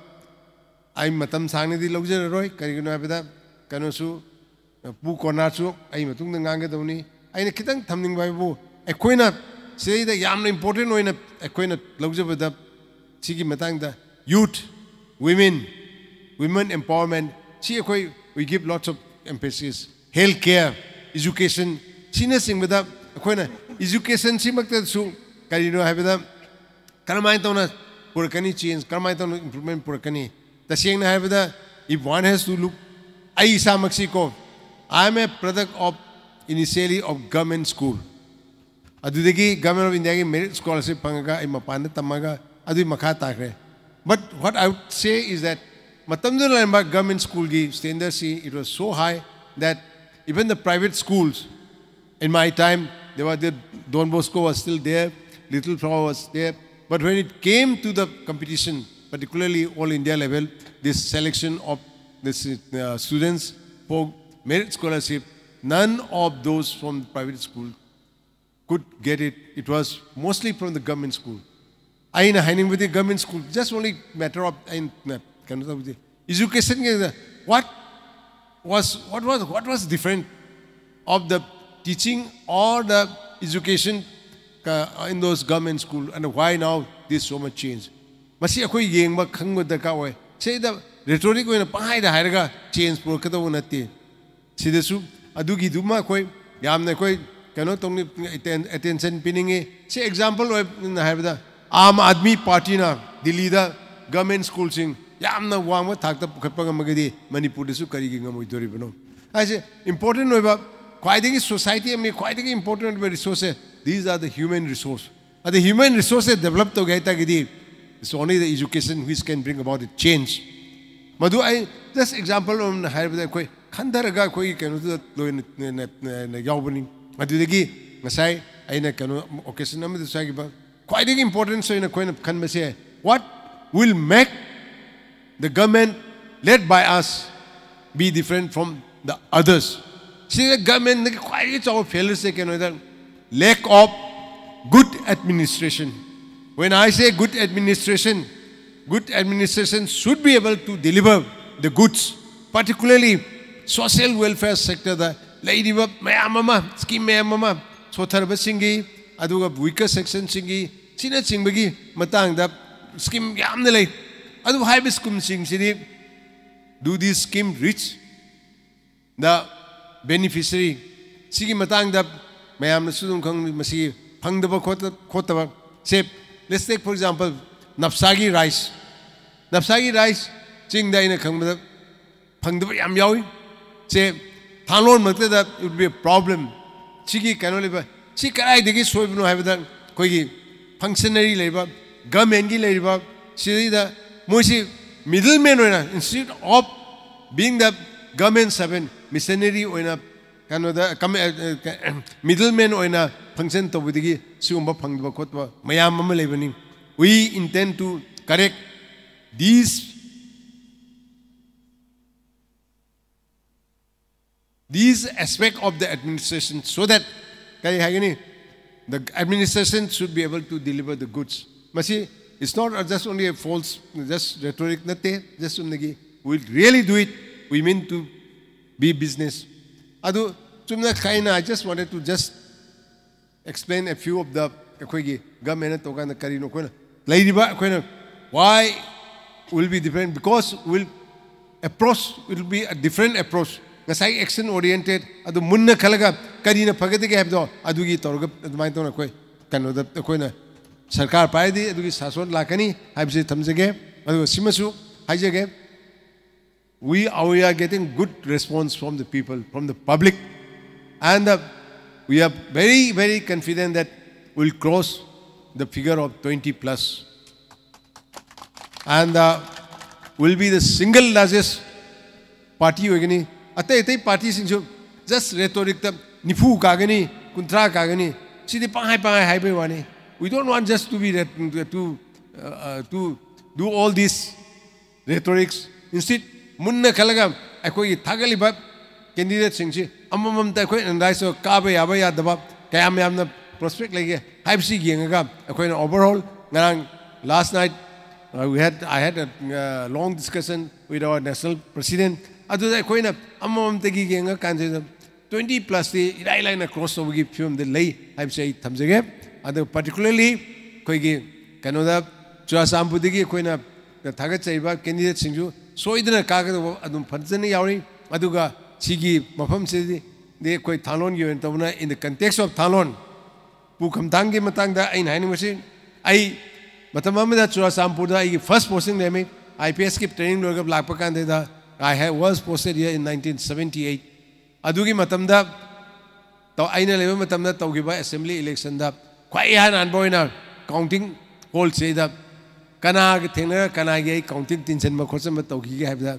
Q: आई मतम सांगने दी लग जर रोई करीगनो आबदा कनोसु पु कोनासु आई मतुंग नगांगे दवनी आई ने कितंग थमनिंग by बु एकोइना सेई the यामने important होइना एकोइना लग जब द सिगी Matang the youth women women empowerment सी एकोइ we give lots of emphasis health care education sina sing with ꯑꯩꯈꯣꯏꯅ education ꯁꯤꯃꯛꯇꯁꯨ ꯀꯔꯤꯅꯣ ꯍꯥꯏꯕꯗ ꯀꯔꯝꯍꯥꯏꯅ ꯇꯧꯅ ꯄꯨꯔꯛꯀꯅꯤ ꯆꯦꯟꯖ ꯀꯔꯝꯍꯥꯏꯅ ꯇꯧꯅ ꯏꯝꯄ꯭ꯔꯨꯚꯃꯦꯟ ꯄꯨꯔꯛꯀꯅꯤ ꯇꯁꯦꯡꯅ ꯍꯥꯏꯕꯗ if one has to look I ꯏꯁꯥꯃꯛꯁꯤꯀꯣ I am a product of initially of government school ꯑꯗꯨꯗꯒꯤ government of India ꯒꯤ merit scholarship ꯐꯪꯉꯒ ꯑꯩ ꯃꯄꯥꯟꯗ ꯇꯝꯃꯒ ꯑꯗꯨꯒꯤ ꯃꯈꯥ ꯇꯥꯈ꯭ꯔꯦ but what I would say is that ꯃꯇꯝꯗꯨꯗ ꯂꯩꯔꯝꯕ government school ꯒꯤ standardꯁꯤ it was so high that even the private schools in my time they were there, Don Bosco was still there Little Flower was there but when it came to the competition particularly all India level, this selection of this uh, students for merit scholarship, none of those from private school could get it. It was mostly from the government school. I in Hainan with the government school, just only matter of in uh, education. Uh, what was what was what was different of the teaching or the education uh, in those government school, and why now this so much change? मसी खरकार rhetoric पहाय change पुर कद वो कनो से example आम Aadmi party ना दिल्ली द गवर्नमेंट स्कूल वाव याम मनपुर वांग थाक द खप गमगदी ऐसे सोसाइटी में ख्वाइदिंग इंपॉर्टेंट रिसोर्स है these are the human resource the human resource develop तो गए तक It's only the education which can bring about a change. Madhu, I just example of Hyderabad, koi khandaraga koi kano da loi na na yaubani. Madhu degi ngasai aina kano occasion namu da sai kiba. Quite important so ina koi na khan mesi What will make the government led by us be different from the others? See the government quite it's our failures they can lack of good administration when i say good administration good administration should be able to deliver the goods particularly social welfare sector the lady mayamama scheme mayamama sotharbasinggi aduga weaker section singi sina chingbagi matang da scheme lay adu high scheme sing do this scheme reach the beneficiary. Mayam na sudum khang masi phangdaba khota khotaba se Let's take, for example, napsagi rice. Napsagi rice, Ching chingda in a kangmada, pangdaba yam yawi. Say, thanlon makta that it would be a problem. Chigi canoli ba, chi karai digi soibno have that, koigi functionary labor, government labor, see the moisi middleman oina, instead of being the government servant, missionary oina, kanoda, middleman oina, We intend to correct these these aspect of the administration so that the administration should be able to deliver the goods. Masi, it's not just only a false, just rhetoric, nate, just only we really do it. We mean to be business. Adu, chumna kaina, I just wanted to just explain a few of the government toka na karino ko na. Lady ba why will be different because will approach will be a different approach. ngasai action oriented adu munna khalaga karina phagade ge habdo adugi torga adumai tona koi kano da koina sarkar paidi adugi sason lakani habse thamjege adu simasu haijege we are getting good response from the people from the public and uh, we are very very confident that we'll cross the figure of 20 plus and uh, will be the single largest party अतः अतः party Singh just rhetoric तब निफू कागनी कुंत्रा कागनी सीधे पाए पाए highway वाने we don't want just to be to uh, to do all these rhetorics instead munna khalaga akoi thagaliba candidate singsi अमममता अखोदाइसो काब याब यादब क्या मैं prospect लेगे अखोन overall ngarang last night uh, we had i had a uh, long discussion with our national president adu da koi na amom te gi genga kan de 20 plus the ilai lai na cross over gi film de lei i say thamjage adu particularly koi gi kano da chua sambu de gi koi na thaga chaiba candidate singju soidna ka ga adum phanjane yauri aduga ꯁꯤꯒꯤ ꯃꯐꯝꯁꯤꯗꯤ ꯑꯩꯈꯣꯏ ꯊꯥꯂꯣꯟꯒꯤ ꯑꯣꯏꯅ ꯇꯧꯕꯅ ꯏꯟ ꯗ context of ꯊꯥꯂꯣꯟ ꯄꯨꯈꯝꯊꯥꯡꯒꯤ ꯃꯇꯥꯡꯗ ꯑꯩꯅ ꯍꯥꯏꯅꯤꯡꯕꯁꯤ ꯑꯩ ꯃꯇꯝ ꯑꯃꯗ ꯆꯨꯔꯥꯆꯥꯟꯄꯨꯔꯗ ꯑꯩꯒꯤ ꯐꯥꯔꯁ ꯄꯣꯁꯇꯤꯡ ꯂꯩꯔꯝꯃꯤ ꯑꯥꯏ ꯄꯤ ꯑꯦꯁꯀꯤ ꯇ꯭ꯔꯦꯅꯤꯡ ꯂꯣꯏꯔꯒ ꯂꯥꯛꯄ ꯀꯥꯟꯗꯨꯗ I had, was posted here in 1978. ꯑꯗꯨꯒꯤ ꯃꯇꯝꯗ ꯑꯩꯅ ꯂꯩꯕ ꯃꯇꯝꯗ ꯇꯧꯈꯤꯕ ꯑꯦꯁꯦꯝꯕ꯭ꯂꯤ ꯏꯂꯦꯛꯁꯟꯗ ꯈ꯭ꯋꯥꯏ ꯍꯥꯟꯕ ꯑꯣꯏꯅ ꯀꯥꯎꯟꯇꯤꯡ ꯍꯣꯜꯁꯤꯗ ꯀꯅꯥꯒ ꯊꯦꯡꯅꯔꯒ ꯀꯅꯥꯒꯤ ꯑꯩ ꯀꯥꯎꯟꯇꯤꯡ ꯇꯤꯟꯁꯤꯟꯕ ꯈꯣꯠꯆꯟꯕ ꯇꯧꯈꯤꯒꯦ ꯍꯥꯏꯕꯗ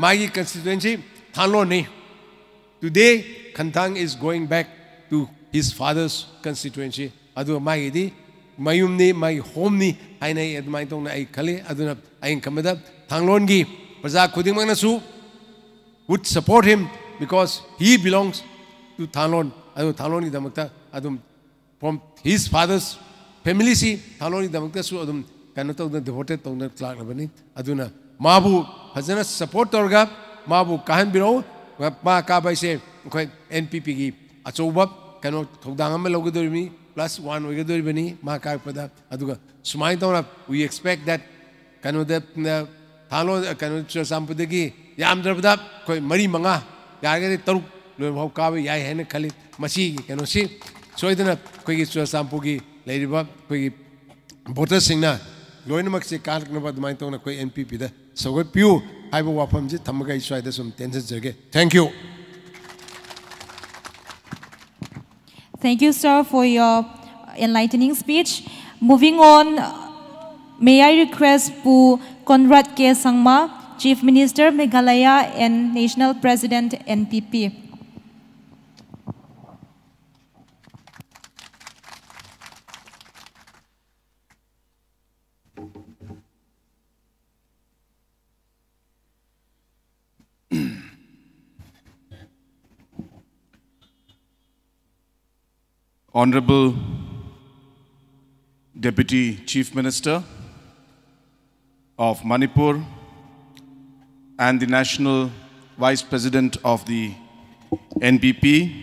Q: my constituency, Thanlo ne. Today, Kantang is going back to his father's constituency. Adu my di, mayum ni, my home ni, I na admai tong na ay kali, adu na ay kamada, Thanglon gi, praja kuding mang nasu, would support him because he belongs to Thanlon. Adu Thanlon gi damakta, adu from his father's family si, Thanlon gi damakta su adu kanato na devoted tong na clark na bani, adu na माबु फजना support तौर माबु कहन बिरो, मा का बाइसे अखोय NPP की अचौब कनो थौदांग में लगदोरमी, प्लस वन होगदोरबनी मा का पदा, अदुगा सुमाय वी एक्सपेक्ट दैट कनो थालो, कनो चसामपुदगी यामद्रबदा मरी मंगा यागे तरुक लोय भाव का याय हैन खली, मसी कनो सी सोइदना कोई चसामपु की लेरिबा कोई वोटर्स सिंगना लोयनमक से कारकनबा दमाय तौना तो कोई एनपीपी दा। ꯁꯒꯣꯏ ꯄꯤꯌꯨ
J: Thank you, sir, for your enlightening speech. Moving on, may I request Pu Conrad K. Sangma, Chief Minister, Meghalaya and National President, NPP.
S: Honorable Deputy Chief Minister of Manipur and the National Vice President of the NPP,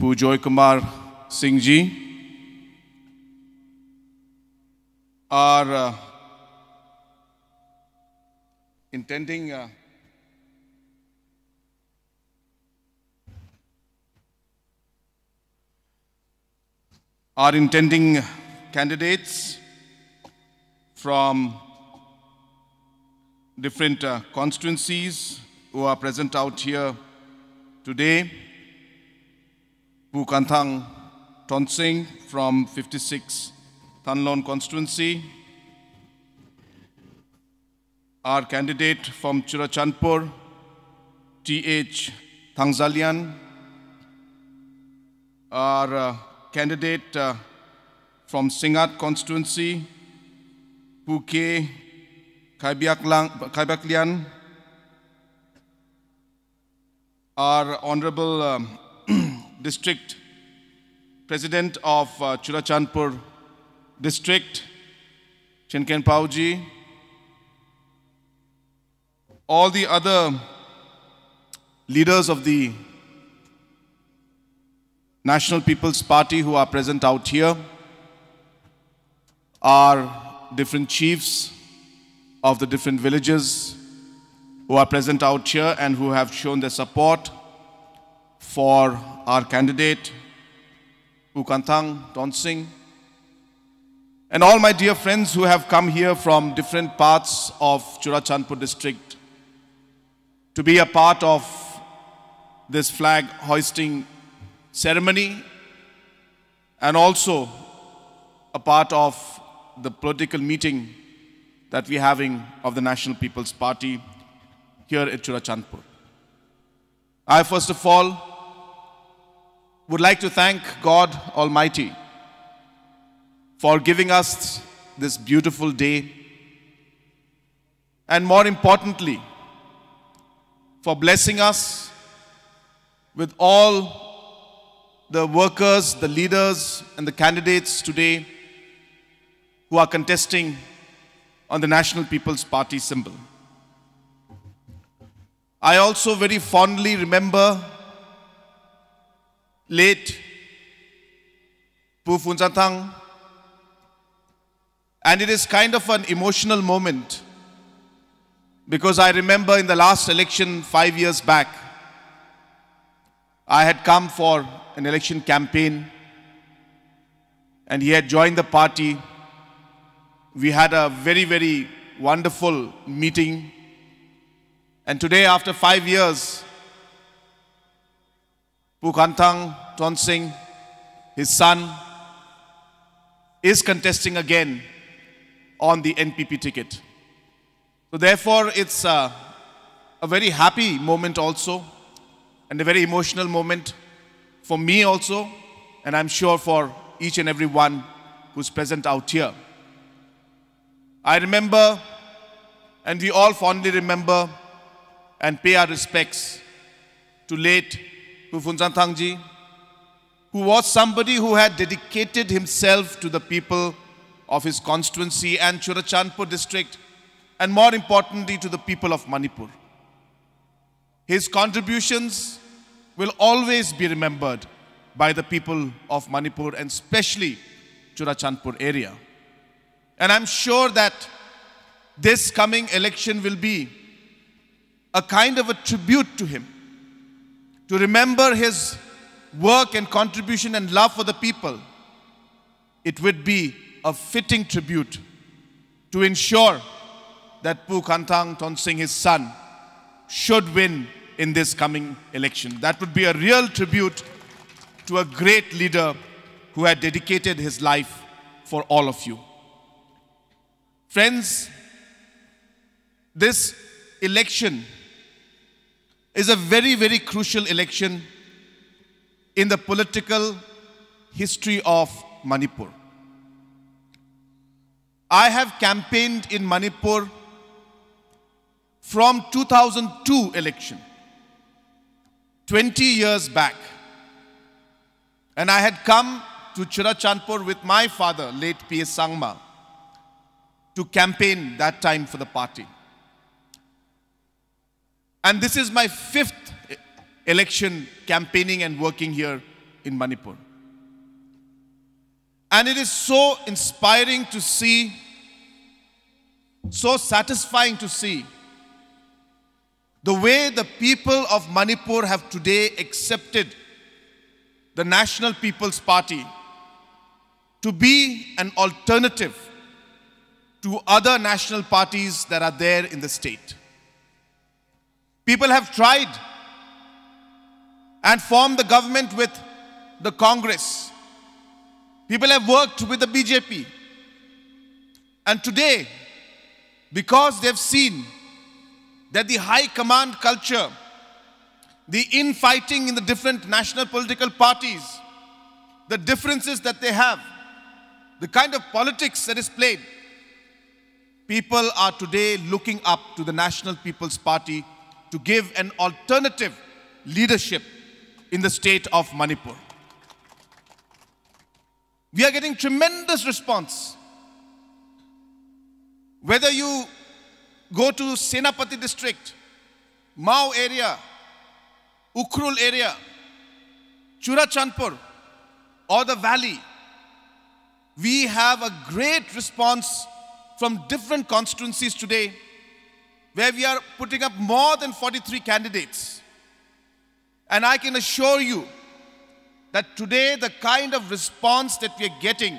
S: Pujoy Kumar Singh are uh, intending uh, are intending candidates from different uh, constituencies who are present out here today. Pu Khanthang Tonsing from 56 Thanlon constituency. Our candidate from Churachandpur, T.H. Thangzalian. Our uh, candidate uh, from Singat constituency, Puke Kaibyaklian, our Honorable um, <clears throat> District President of uh, Churachandpur District, Chinken Pauji, all the other leaders of the National People's Party who are present out here are different chiefs of the different villages who are present out here and who have shown their support for our candidate, Ukantang Tonsing, and all my dear friends who have come here from different parts of Churachandpur district to be a part of this flag hoisting ceremony and also a part of the political meeting that we're having of the National People's Party here at Churachandpur. I first of all would like to thank God Almighty for giving us this beautiful day and more importantly for blessing us with all the workers, the leaders, and the candidates today who are contesting on the National People's Party symbol. I also very fondly remember late Pu Phungzathang, and it is kind of an emotional moment because I remember in the last election five years back, I had come for an election campaign and he had joined the party. We had a very, very wonderful meeting. And today, after five years, Pu Khanthang Tonsing, his son, is contesting again on the NPP ticket. So therefore, it's uh, a very happy moment also and a very emotional moment for me also, and I'm sure for each and every one who's present out here. I remember, and we all fondly remember and pay our respects to late Pu Phungzathang ji, who was somebody who had dedicated himself to the people of his constituency and Churachandpur district, and more importantly, to the people of Manipur. His contributions will always be remembered by the people of Manipur and especially Churachandpur area. And I'm sure that this coming election will be a kind of a tribute to him, to remember his work and contribution and love for the people. It would be a fitting tribute to ensure that Pu Khanthang Tonsing, his son, should win in this coming election. That would be a real tribute to a great leader who had dedicated his life for all of you. Friends, this election is a very, very crucial election in the political history of Manipur. I have campaigned in Manipur from 2002 election, 20 years back. And I had come to Churachandpur with my father, late P.A. Sangma, to campaign that time for the party. And this is my fifth election campaigning and working here in Manipur. And it is so inspiring to see, so satisfying to see the way the people of Manipur have today accepted the National People's Party to be an alternative to other national parties that are there in the state. People have tried and formed the government with the Congress. People have worked with the BJP. And today, because they've seen that the high command culture, the infighting in the different national political parties, the differences that they have, the kind of politics that is played, people are today looking up to the National People's Party to give an alternative leadership in the state of Manipur. We are getting tremendous response. Whether you go to Senapati district, Mao area, Ukhrul area, Churachandpur, or the valley, we have a great response from different constituencies today where we are putting up more than 43 candidates. And I can assure you that today the kind of response that we are getting,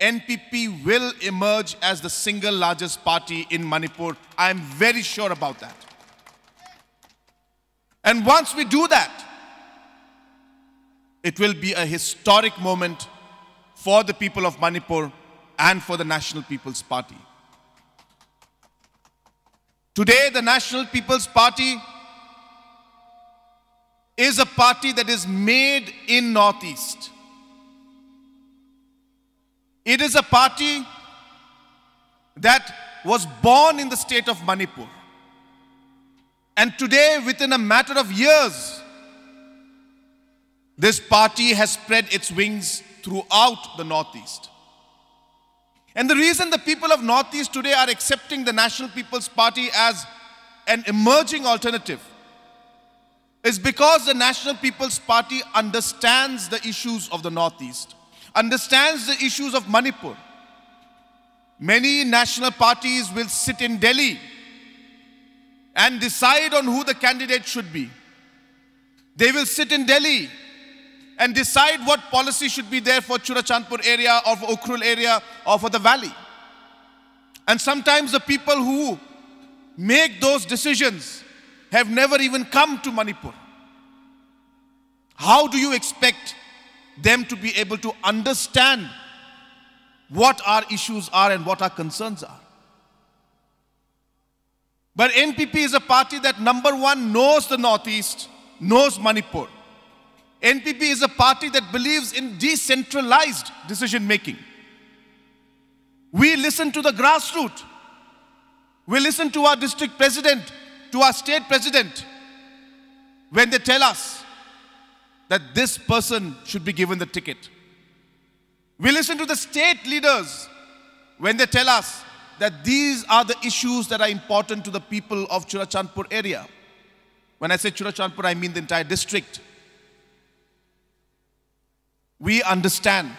S: NPP will emerge as the single largest party in Manipur. I am very sure about that. And once we do that, it will be a historic moment for the people of Manipur and for the National People's Party. Today, the National People's Party is a party that is made in Northeast. It is a party that was born in the state of Manipur. And today, within a matter of years, this party has spread its wings throughout the Northeast. And the reason the people of Northeast today are accepting the National People's Party as an emerging alternative is because the National People's Party understands the issues of the Northeast, understands the issues of Manipur. Many national parties will sit in Delhi and decide on who the candidate should be. They will sit in Delhi and decide what policy should be there for Churachandpur area or for Ukhrul area or for the valley. And sometimes the people who make those decisions have never even come to Manipur. How do you expect them to be able to understand what our issues are and what our concerns are. But NPP is a party that, number one, knows the Northeast, knows Manipur. NPP is a party that believes in decentralized decision making. We listen to the grassroots. We listen to our district president, to our state president, when they tell us that this person should be given the ticket. We listen to the state leaders when they tell us that these are the issues that are important to the people of Churachandpur area. When I say Churachandpur, I mean the entire district. We understand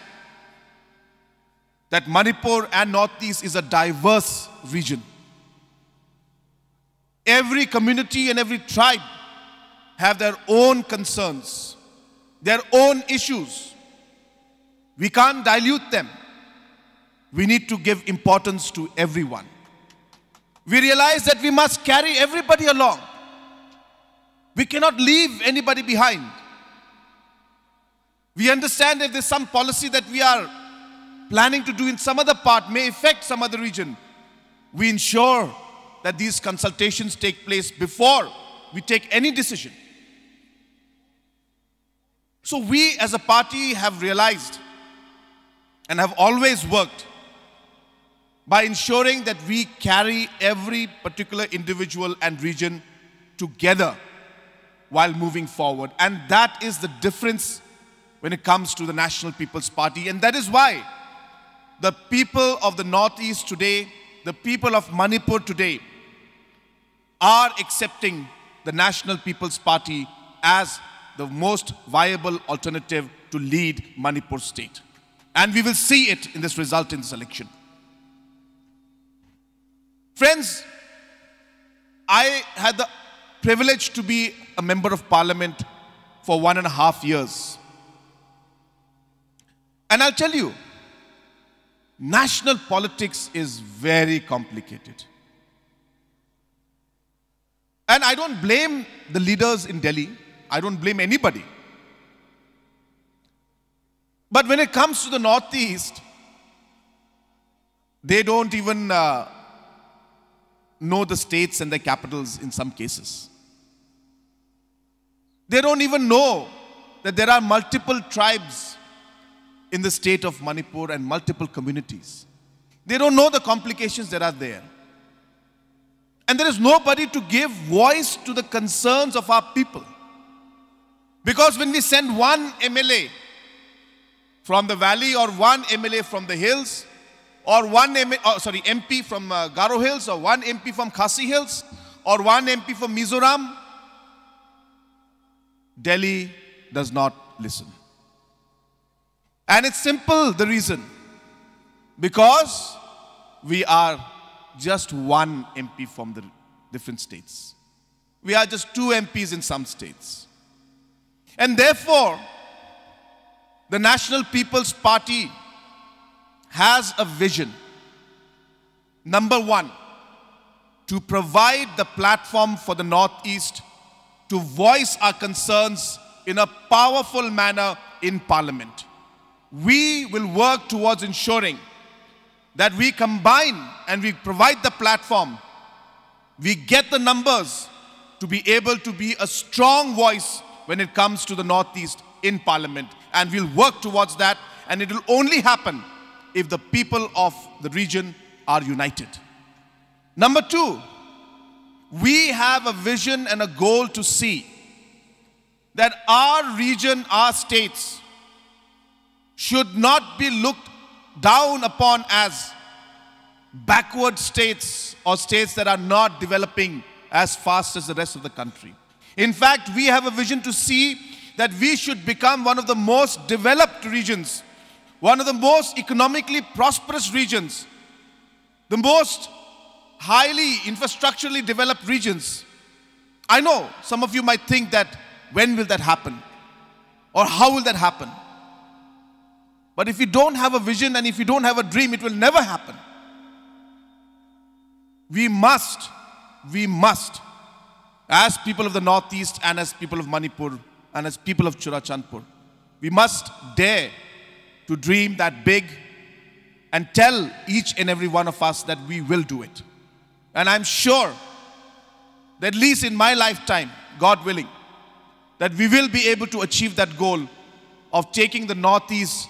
S: that Manipur and Northeast is a diverse region. Every community and every tribe have their own concerns, their own issues. We can't dilute them. We need to give importance to everyone. We realize that we must carry everybody along. We cannot leave anybody behind. We understand if there's some policy that we are planning to do in some other part may affect some other region. We ensure that these consultations take place before we take any decision. So we as a party have realized and have always worked by ensuring that we carry every particular individual and region together while moving forward. And that is the difference when it comes to the National People's Party. And that is why the people of the Northeast today, the people of Manipur today, are accepting the National People's Party as the most viable alternative to lead Manipur state. And we will see it in this result in this election. Friends, I had the privilege to be a member of parliament for one and a half years. And I'll tell you, national politics is very complicated. And I don't blame the leaders in Delhi. I don't blame anybody. But when it comes to the Northeast, they don't even uh, know the states and their capitals in some cases. They don't even know that there are multiple tribes in the state of Manipur and multiple communities. They don't know the complications that are there. And there is nobody to give voice to the concerns of our people. Because when we send one MLA from the valley or one MLA from the hills, or one M- oh, sorry, MP from uh, Garo Hills, or one MP from Khasi Hills, or one MP from Mizoram, Delhi does not listen. And it's simple, the reason. Because we are just one MP from the different states. We are just two MPs in some states. And therefore, the National People's Party has a vision. Number one, to provide the platform for the Northeast to voice our concerns in a powerful manner in Parliament. We will work towards ensuring that we combine and we provide the platform, we get the numbers to be able to be a strong voice when it comes to the Northeast in Parliament. And we'll work towards that, and it will only happen if the people of the region are united. Number two, we have a vision and a goal to see that our region, our states, should not be looked down upon as backward states or states that are not developing as fast as the rest of the country. In fact, we have a vision to see that we should become one of the most developed regions, one of the most economically prosperous regions, the most highly infrastructurally developed regions. I know some of you might think that when will that happen? Or how will that happen? But if you don't have a vision and if you don't have a dream, it will never happen. We must, we must, as people of the Northeast and as people of Manipur and as people of Churachandpur, we must dare to dream that big and tell each and every one of us that we will do it. And I'm sure that at least in my lifetime, God willing, that we will be able to achieve that goal of taking the Northeast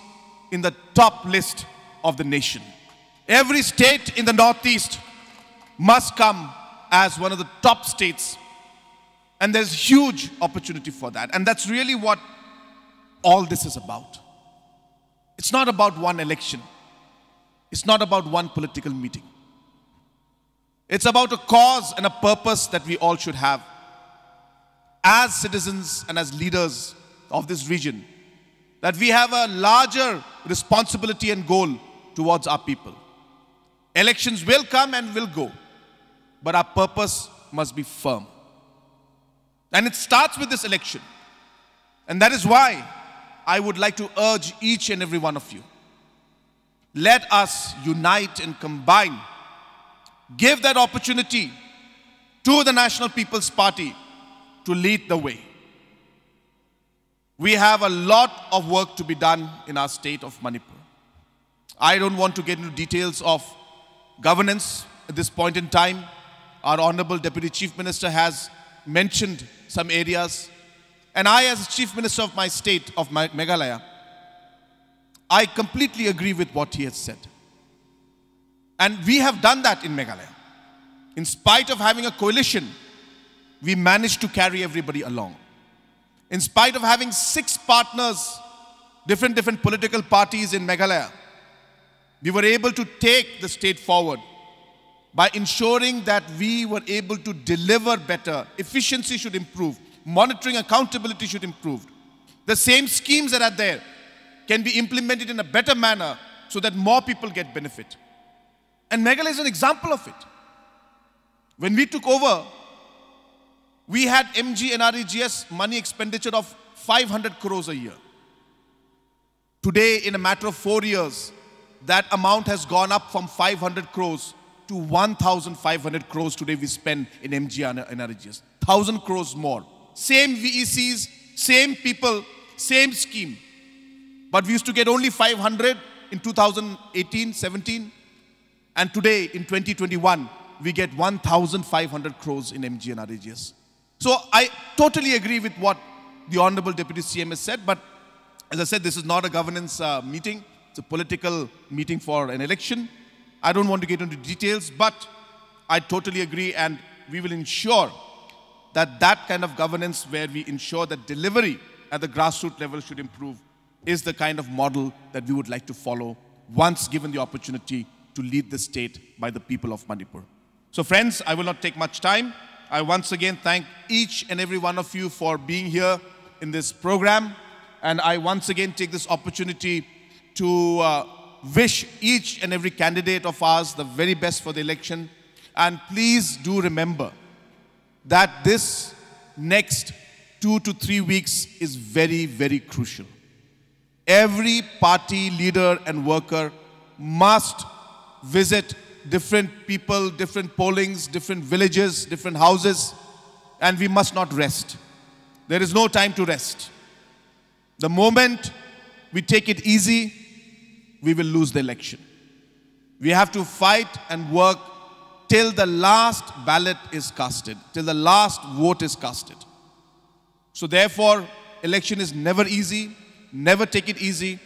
S: in the top list of the nation. Every state in the Northeast must come as one of the top states. And there's huge opportunity for that. And that's really what all this is about. It's not about one election. It's not about one political meeting. It's about a cause and a purpose that we all should have as citizens and as leaders of this region. That we have a larger responsibility and goal towards our people. Elections will come and will go, but our purpose must be firm. And it starts with this election. And that is why I would like to urge each and every one of you. Let us unite and combine. Give that opportunity to the National People's Party to lead the way. We have a lot of work to be done in our state of Manipur. I don't want to get into details of governance at this point in time. Our Honorable Deputy Chief Minister has mentioned some areas. And I, as Chief Minister of my state of Meghalaya, I completely agree with what he has said. And we have done that in Meghalaya. In spite of having a coalition, we managed to carry everybody along. In spite of having six partners, different, different political parties in Meghalaya, we were able to take the state forward by ensuring that we were able to deliver better, efficiency should improve, monitoring accountability should improve. The same schemes that are there can be implemented in a better manner so that more people get benefit. And Meghalaya is an example of it. When we took over, we had MG NREGS money expenditure of 500 crores a year. Today, in a matter of four years, that amount has gone up from 500 crores to 1,500 crores today we spend in MG NREGS. 1,000 crores more. Same VECs, same people, same scheme. But we used to get only 500 in 2018, 17. And today, in 2021, we get 1,500 crores in MG NREGS. So I totally agree with what the Honorable Deputy CM has said. But as I said, this is not a governance uh, meeting. It's a political meeting for an election. I don't want to get into details, but I totally agree and we will ensure that that kind of governance where we ensure that delivery at the grassroots level should improve is the kind of model that we would like to follow once given the opportunity to lead the state by the people of Manipur. So friends, I will not take much time. I once again thank each and every one of you for being here in this program. And I once again take this opportunity to uh, wish each and every candidate of ours the very best for the election. And please do remember that this next two to three weeks is very, very crucial. Every party leader and worker must visit different people, different pollings, different villages, different houses, and we must not rest. There is no time to rest. The moment we take it easy, we will lose the election. We have to fight and work till the last ballot is casted, till the last vote is casted. So therefore, election is never easy, never take it easy,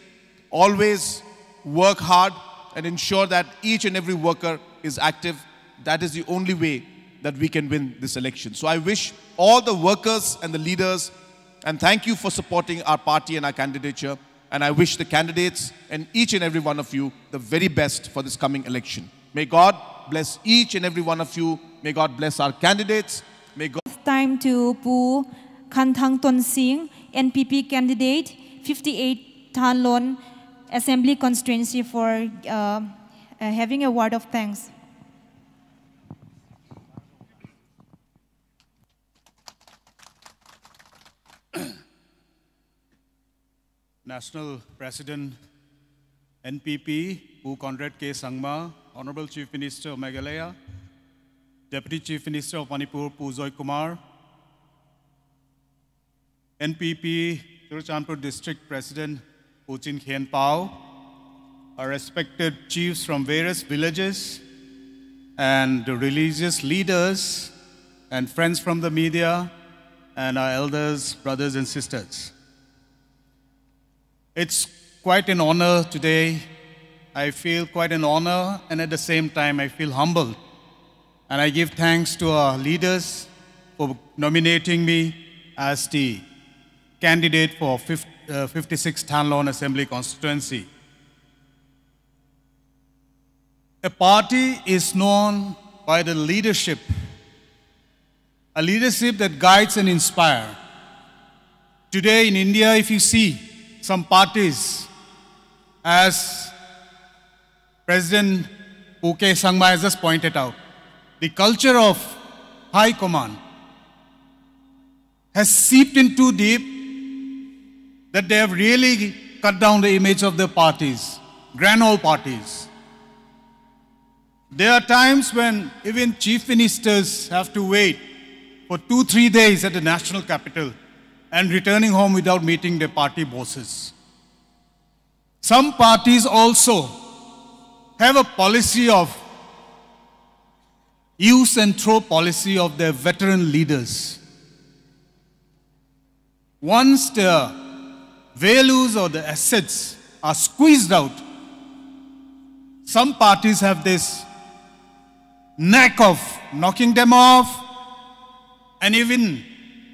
S: always work hard and ensure that each and every worker is active. That is the only way that we can win this election. So I wish all the workers and the leaders, and thank you for supporting our party and our candidature. And I wish the candidates and each and every one of you the very best for this coming election. May God bless each and every one of you. May God bless our candidates. May God.
J: Time to Pu Khanthang Tonsing, NPP candidate, 58 Thanlon Assembly constituency for uh, uh, having a word of thanks.
T: National President NPP, Pu Conrad K. Sangma, Honorable Chief Minister of Meghalaya, Deputy Chief Minister of Manipur, Pu Joy Kumar, NPP Churachandpur District President Pu Chinkhenpau, our respected chiefs from various villages, and religious leaders, and friends from the media, and our elders, brothers, and sisters. It's quite an honor today. I feel quite an honor, and at the same time, I feel humbled. And I give thanks to our leaders for nominating me as the candidate for 50, uh, 56 Thanlon Assembly constituency. A party is known by the leadership, a leadership that guides and inspires. Today in India, if you see some parties, as President U.K. Sangma has just pointed out, the culture of high command has seeped in too deep that they have really cut down the image of their parties, grand old parties. There are times when even chief ministers have to wait for two, three days at the national capital and returning home without meeting their party bosses. Some parties also have a policy of use and throw policy of their veteran leaders. Once the values or the assets are squeezed out, some parties have this knack of knocking them off and even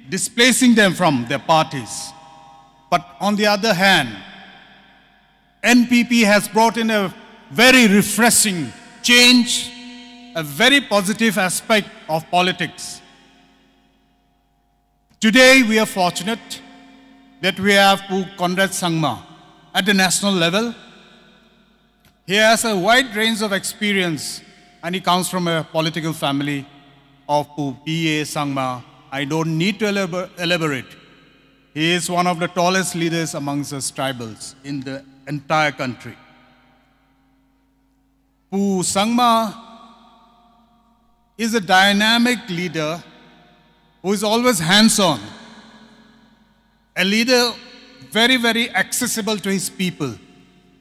T: displacing them from their parties. But on the other hand, NPP has brought in a very refreshing change, a very positive aspect of politics. Today, we are fortunate that we have Pu Conrad Sangma at the national level. He has a wide range of experience and he comes from a political family of Pu P.A. Sangma. I don't need to elaborate. He is one of the tallest leaders amongst us tribals in the entire country. Pu Sangma is a dynamic leader who is always hands on, a leader very, very accessible to his people.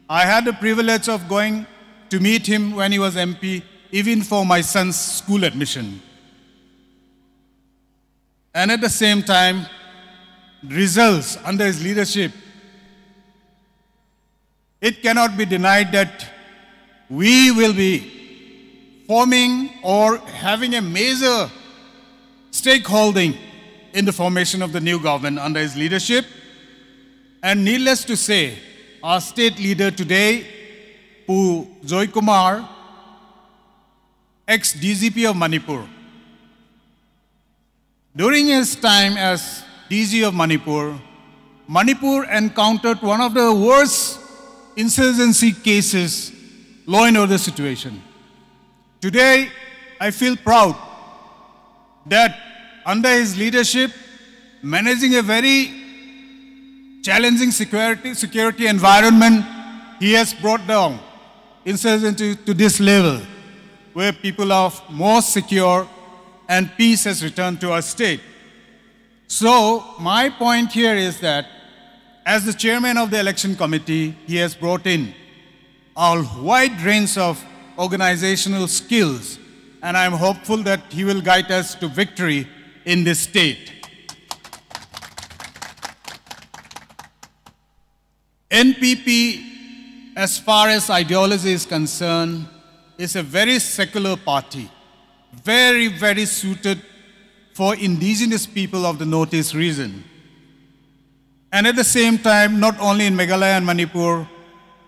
T: I had the privilege of going to meet him when he was MP, even for my son's school admission. And at the same time, results under his leadership, it cannot be denied that we will be forming or having a major stakeholding in the formation of the new government under his leadership. And needless to say, our state leader today, Pu Joy Kumar, ex-DGP of Manipur, during his time as DG of Manipur, Manipur encountered one of the worst insurgency cases, law and order situation. Today, I feel proud that under his leadership, managing a very challenging security, security environment, he has brought down insurgency to this level where people are more secure and peace has returned to our state. So, my point here is that as the chairman of the election committee, he has brought in a wide range of organizational skills, and I'm hopeful that he will guide us to victory in this state. NPP, as far as ideology is concerned, is a very secular party, very, very suited for indigenous people of the Northeast region. And at the same time, not only in Meghalaya and Manipur,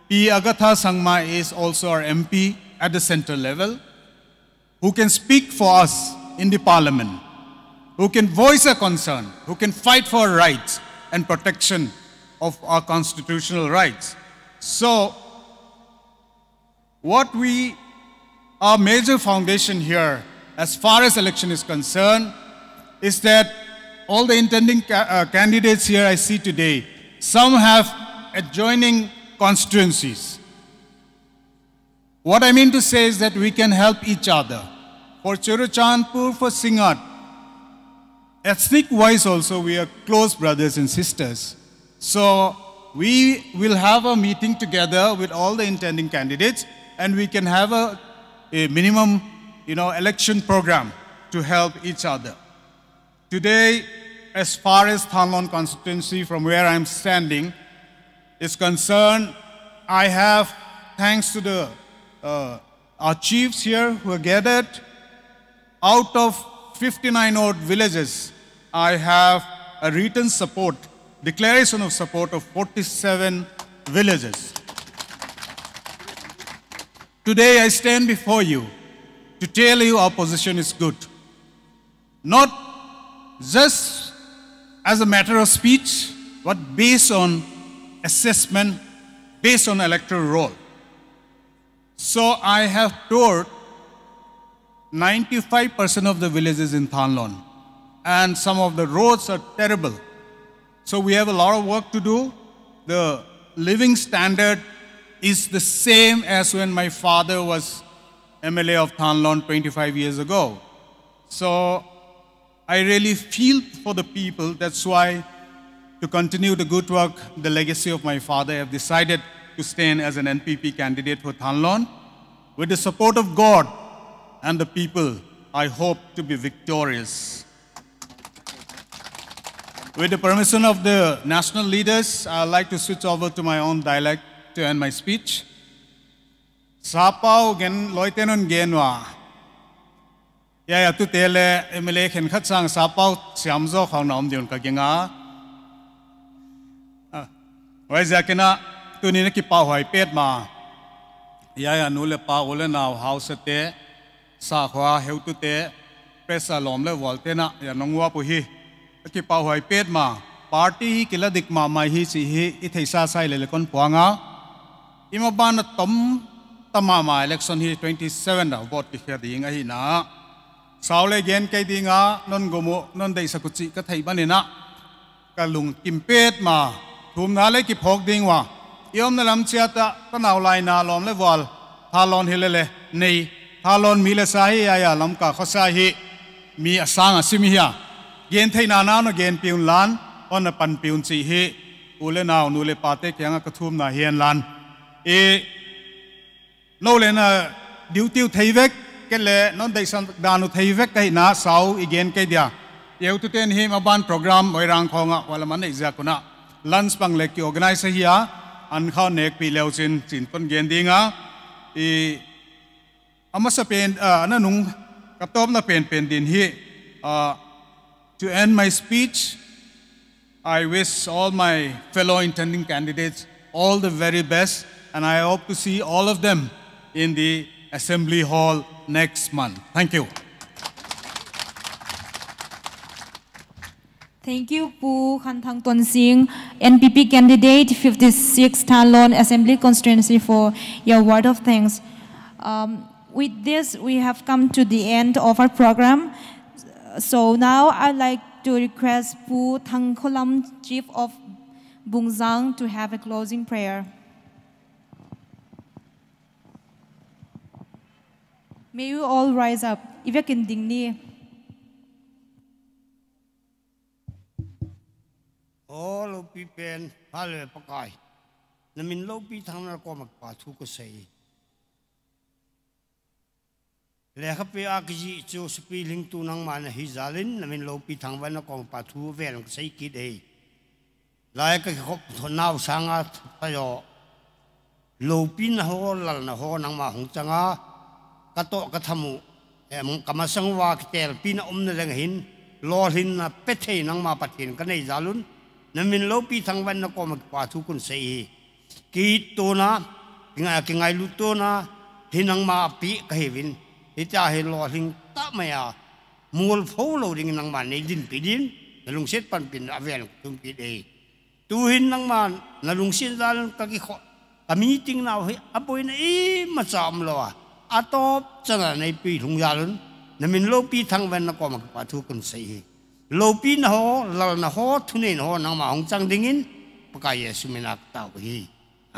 T: P. Agatha Sangma is also our MP at the center level, who can speak for us in the parliament, who can voice a concern, who can fight for our rights and protection of our constitutional rights. So, what we, our major foundation here, as far as election is concerned, is that all the intending ca- uh, candidates here I see today, some have adjoining constituencies. What I mean to say is that we can help each other. For Churachandpur, for Singat, ethnic wise also, we are close brothers and sisters. So we will have a meeting together with all the intending candidates and we can have a, a minimum you know, election program to help each other. Today, as far as Thanlon constituency from where I'm standing is concerned, I have, thanks to the, uh, our chiefs here who are gathered, out of 59 odd villages, I have a written support, declaration of support of 47 villages. Today I stand before you to tell you our position is good. Not just as a matter of speech, but based on assessment, based on electoral roll. So I have toured 95% of the villages in Thanlon, and some of the roads are terrible. So we have a lot of work to do. The living standard is the same as when my father was MLA of Thanlon 25 years ago. So I really feel for the people. That's why, to continue the good work, the legacy of my father, I have decided to stand as an NPP candidate for Thanlon. With the support of God and the people, I hope to be victorious. With the permission of the national leaders, I'd like to switch over to my own dialect to end my speech. Sapau gen loitenon genwa. Ya ya, tu tele, emele khen khat sang sapau siam zo khang nom dion ka genga. Ah, wai ja kena, tu ni ki pa hoi pet ma. Ya ya, nu le pa ole naw house te, sa khwa heu tu te, pesa lom le wal te na, ya nongwa pu hi ki pa hoi pet ma, party hi kila dik ma mai hi si hi, i thei sa sai le le kon puanga ima ban tom tama ma election hi 27 da vote ki khia ding a hi na saule gen kai dinga non gomo non dei sakuchi ka thei ban na ka lung kim pet ma thum na le ki phok ding wa yom na lam chia ta ta naw lai na lom le wal tha lon hi le le nei tha lon mi le sa hi ya ya lam ka kho sa hi mi asang asimi hi gen thei na na no gen piun lan on pan piun chi hi ule naw nu le pa te kyang ka thum na hian lan e no le na diu tiu thei vek ke le non dei san danu thei vek kai na sau igen kai dia yeu tu ten hi ma ban program oi rang khonga wala man ei za kuna lunch pang le ki organize hi ya an kha nek pi leo chin chin pon gen dinga e ama sa pen ana nung katop na pen pen din hi to end my speech I wish all my fellow intending candidates all the very best and I hope to see all of them in the Assembly Hall next month. Thank you.
J: Thank you, Pu Khanthang Tonsing, NPP candidate 56 Thanlon Assembly constituency for your word of thanks. Um, with this, we have come to the end of our program. So now I'd like to request Pu Thangkholam, Chief of Bungjang, to have a closing prayer. May you all rise up. Ivya kindingni.
L: All of people, hello, pakai. Namin low pi thang na ko magpatu ko say. Lekha pi akji cho spi ling tu nang mana hizalin namin low pi thang van na ko magpatu vel ko say kid eh. Lai ka khop thon nau sanga tayo. Low pi na ho lal na ho nang ma hong changa. ka to ka thamu. Eh, em kama sangwa kitel pina omna leng hin lo hin na pethe nang ma pathin. Ka nei zalun, namin lo pi thang van na kom pa thu kun sei ki to na kinga kingai lu to na hinang ma pi ka hevin ita he lo hing ta maya. Muol phou lo ding nang ma nei din pi din nalung set pan pin avel tum pi dei. Tu hin nang ma nalung sin zalun ka ki kho a meeting nào he apoi na e ma cham lo อาตอบจะในปีทุงยาลุนนั่นเป็นโลปีทางเวนก็มาปะทุกันสีโลปีนหอลลนหอทุนเนนหอนางมาหงจังดิ่งินปะกายสุเมนักตาวฮีอ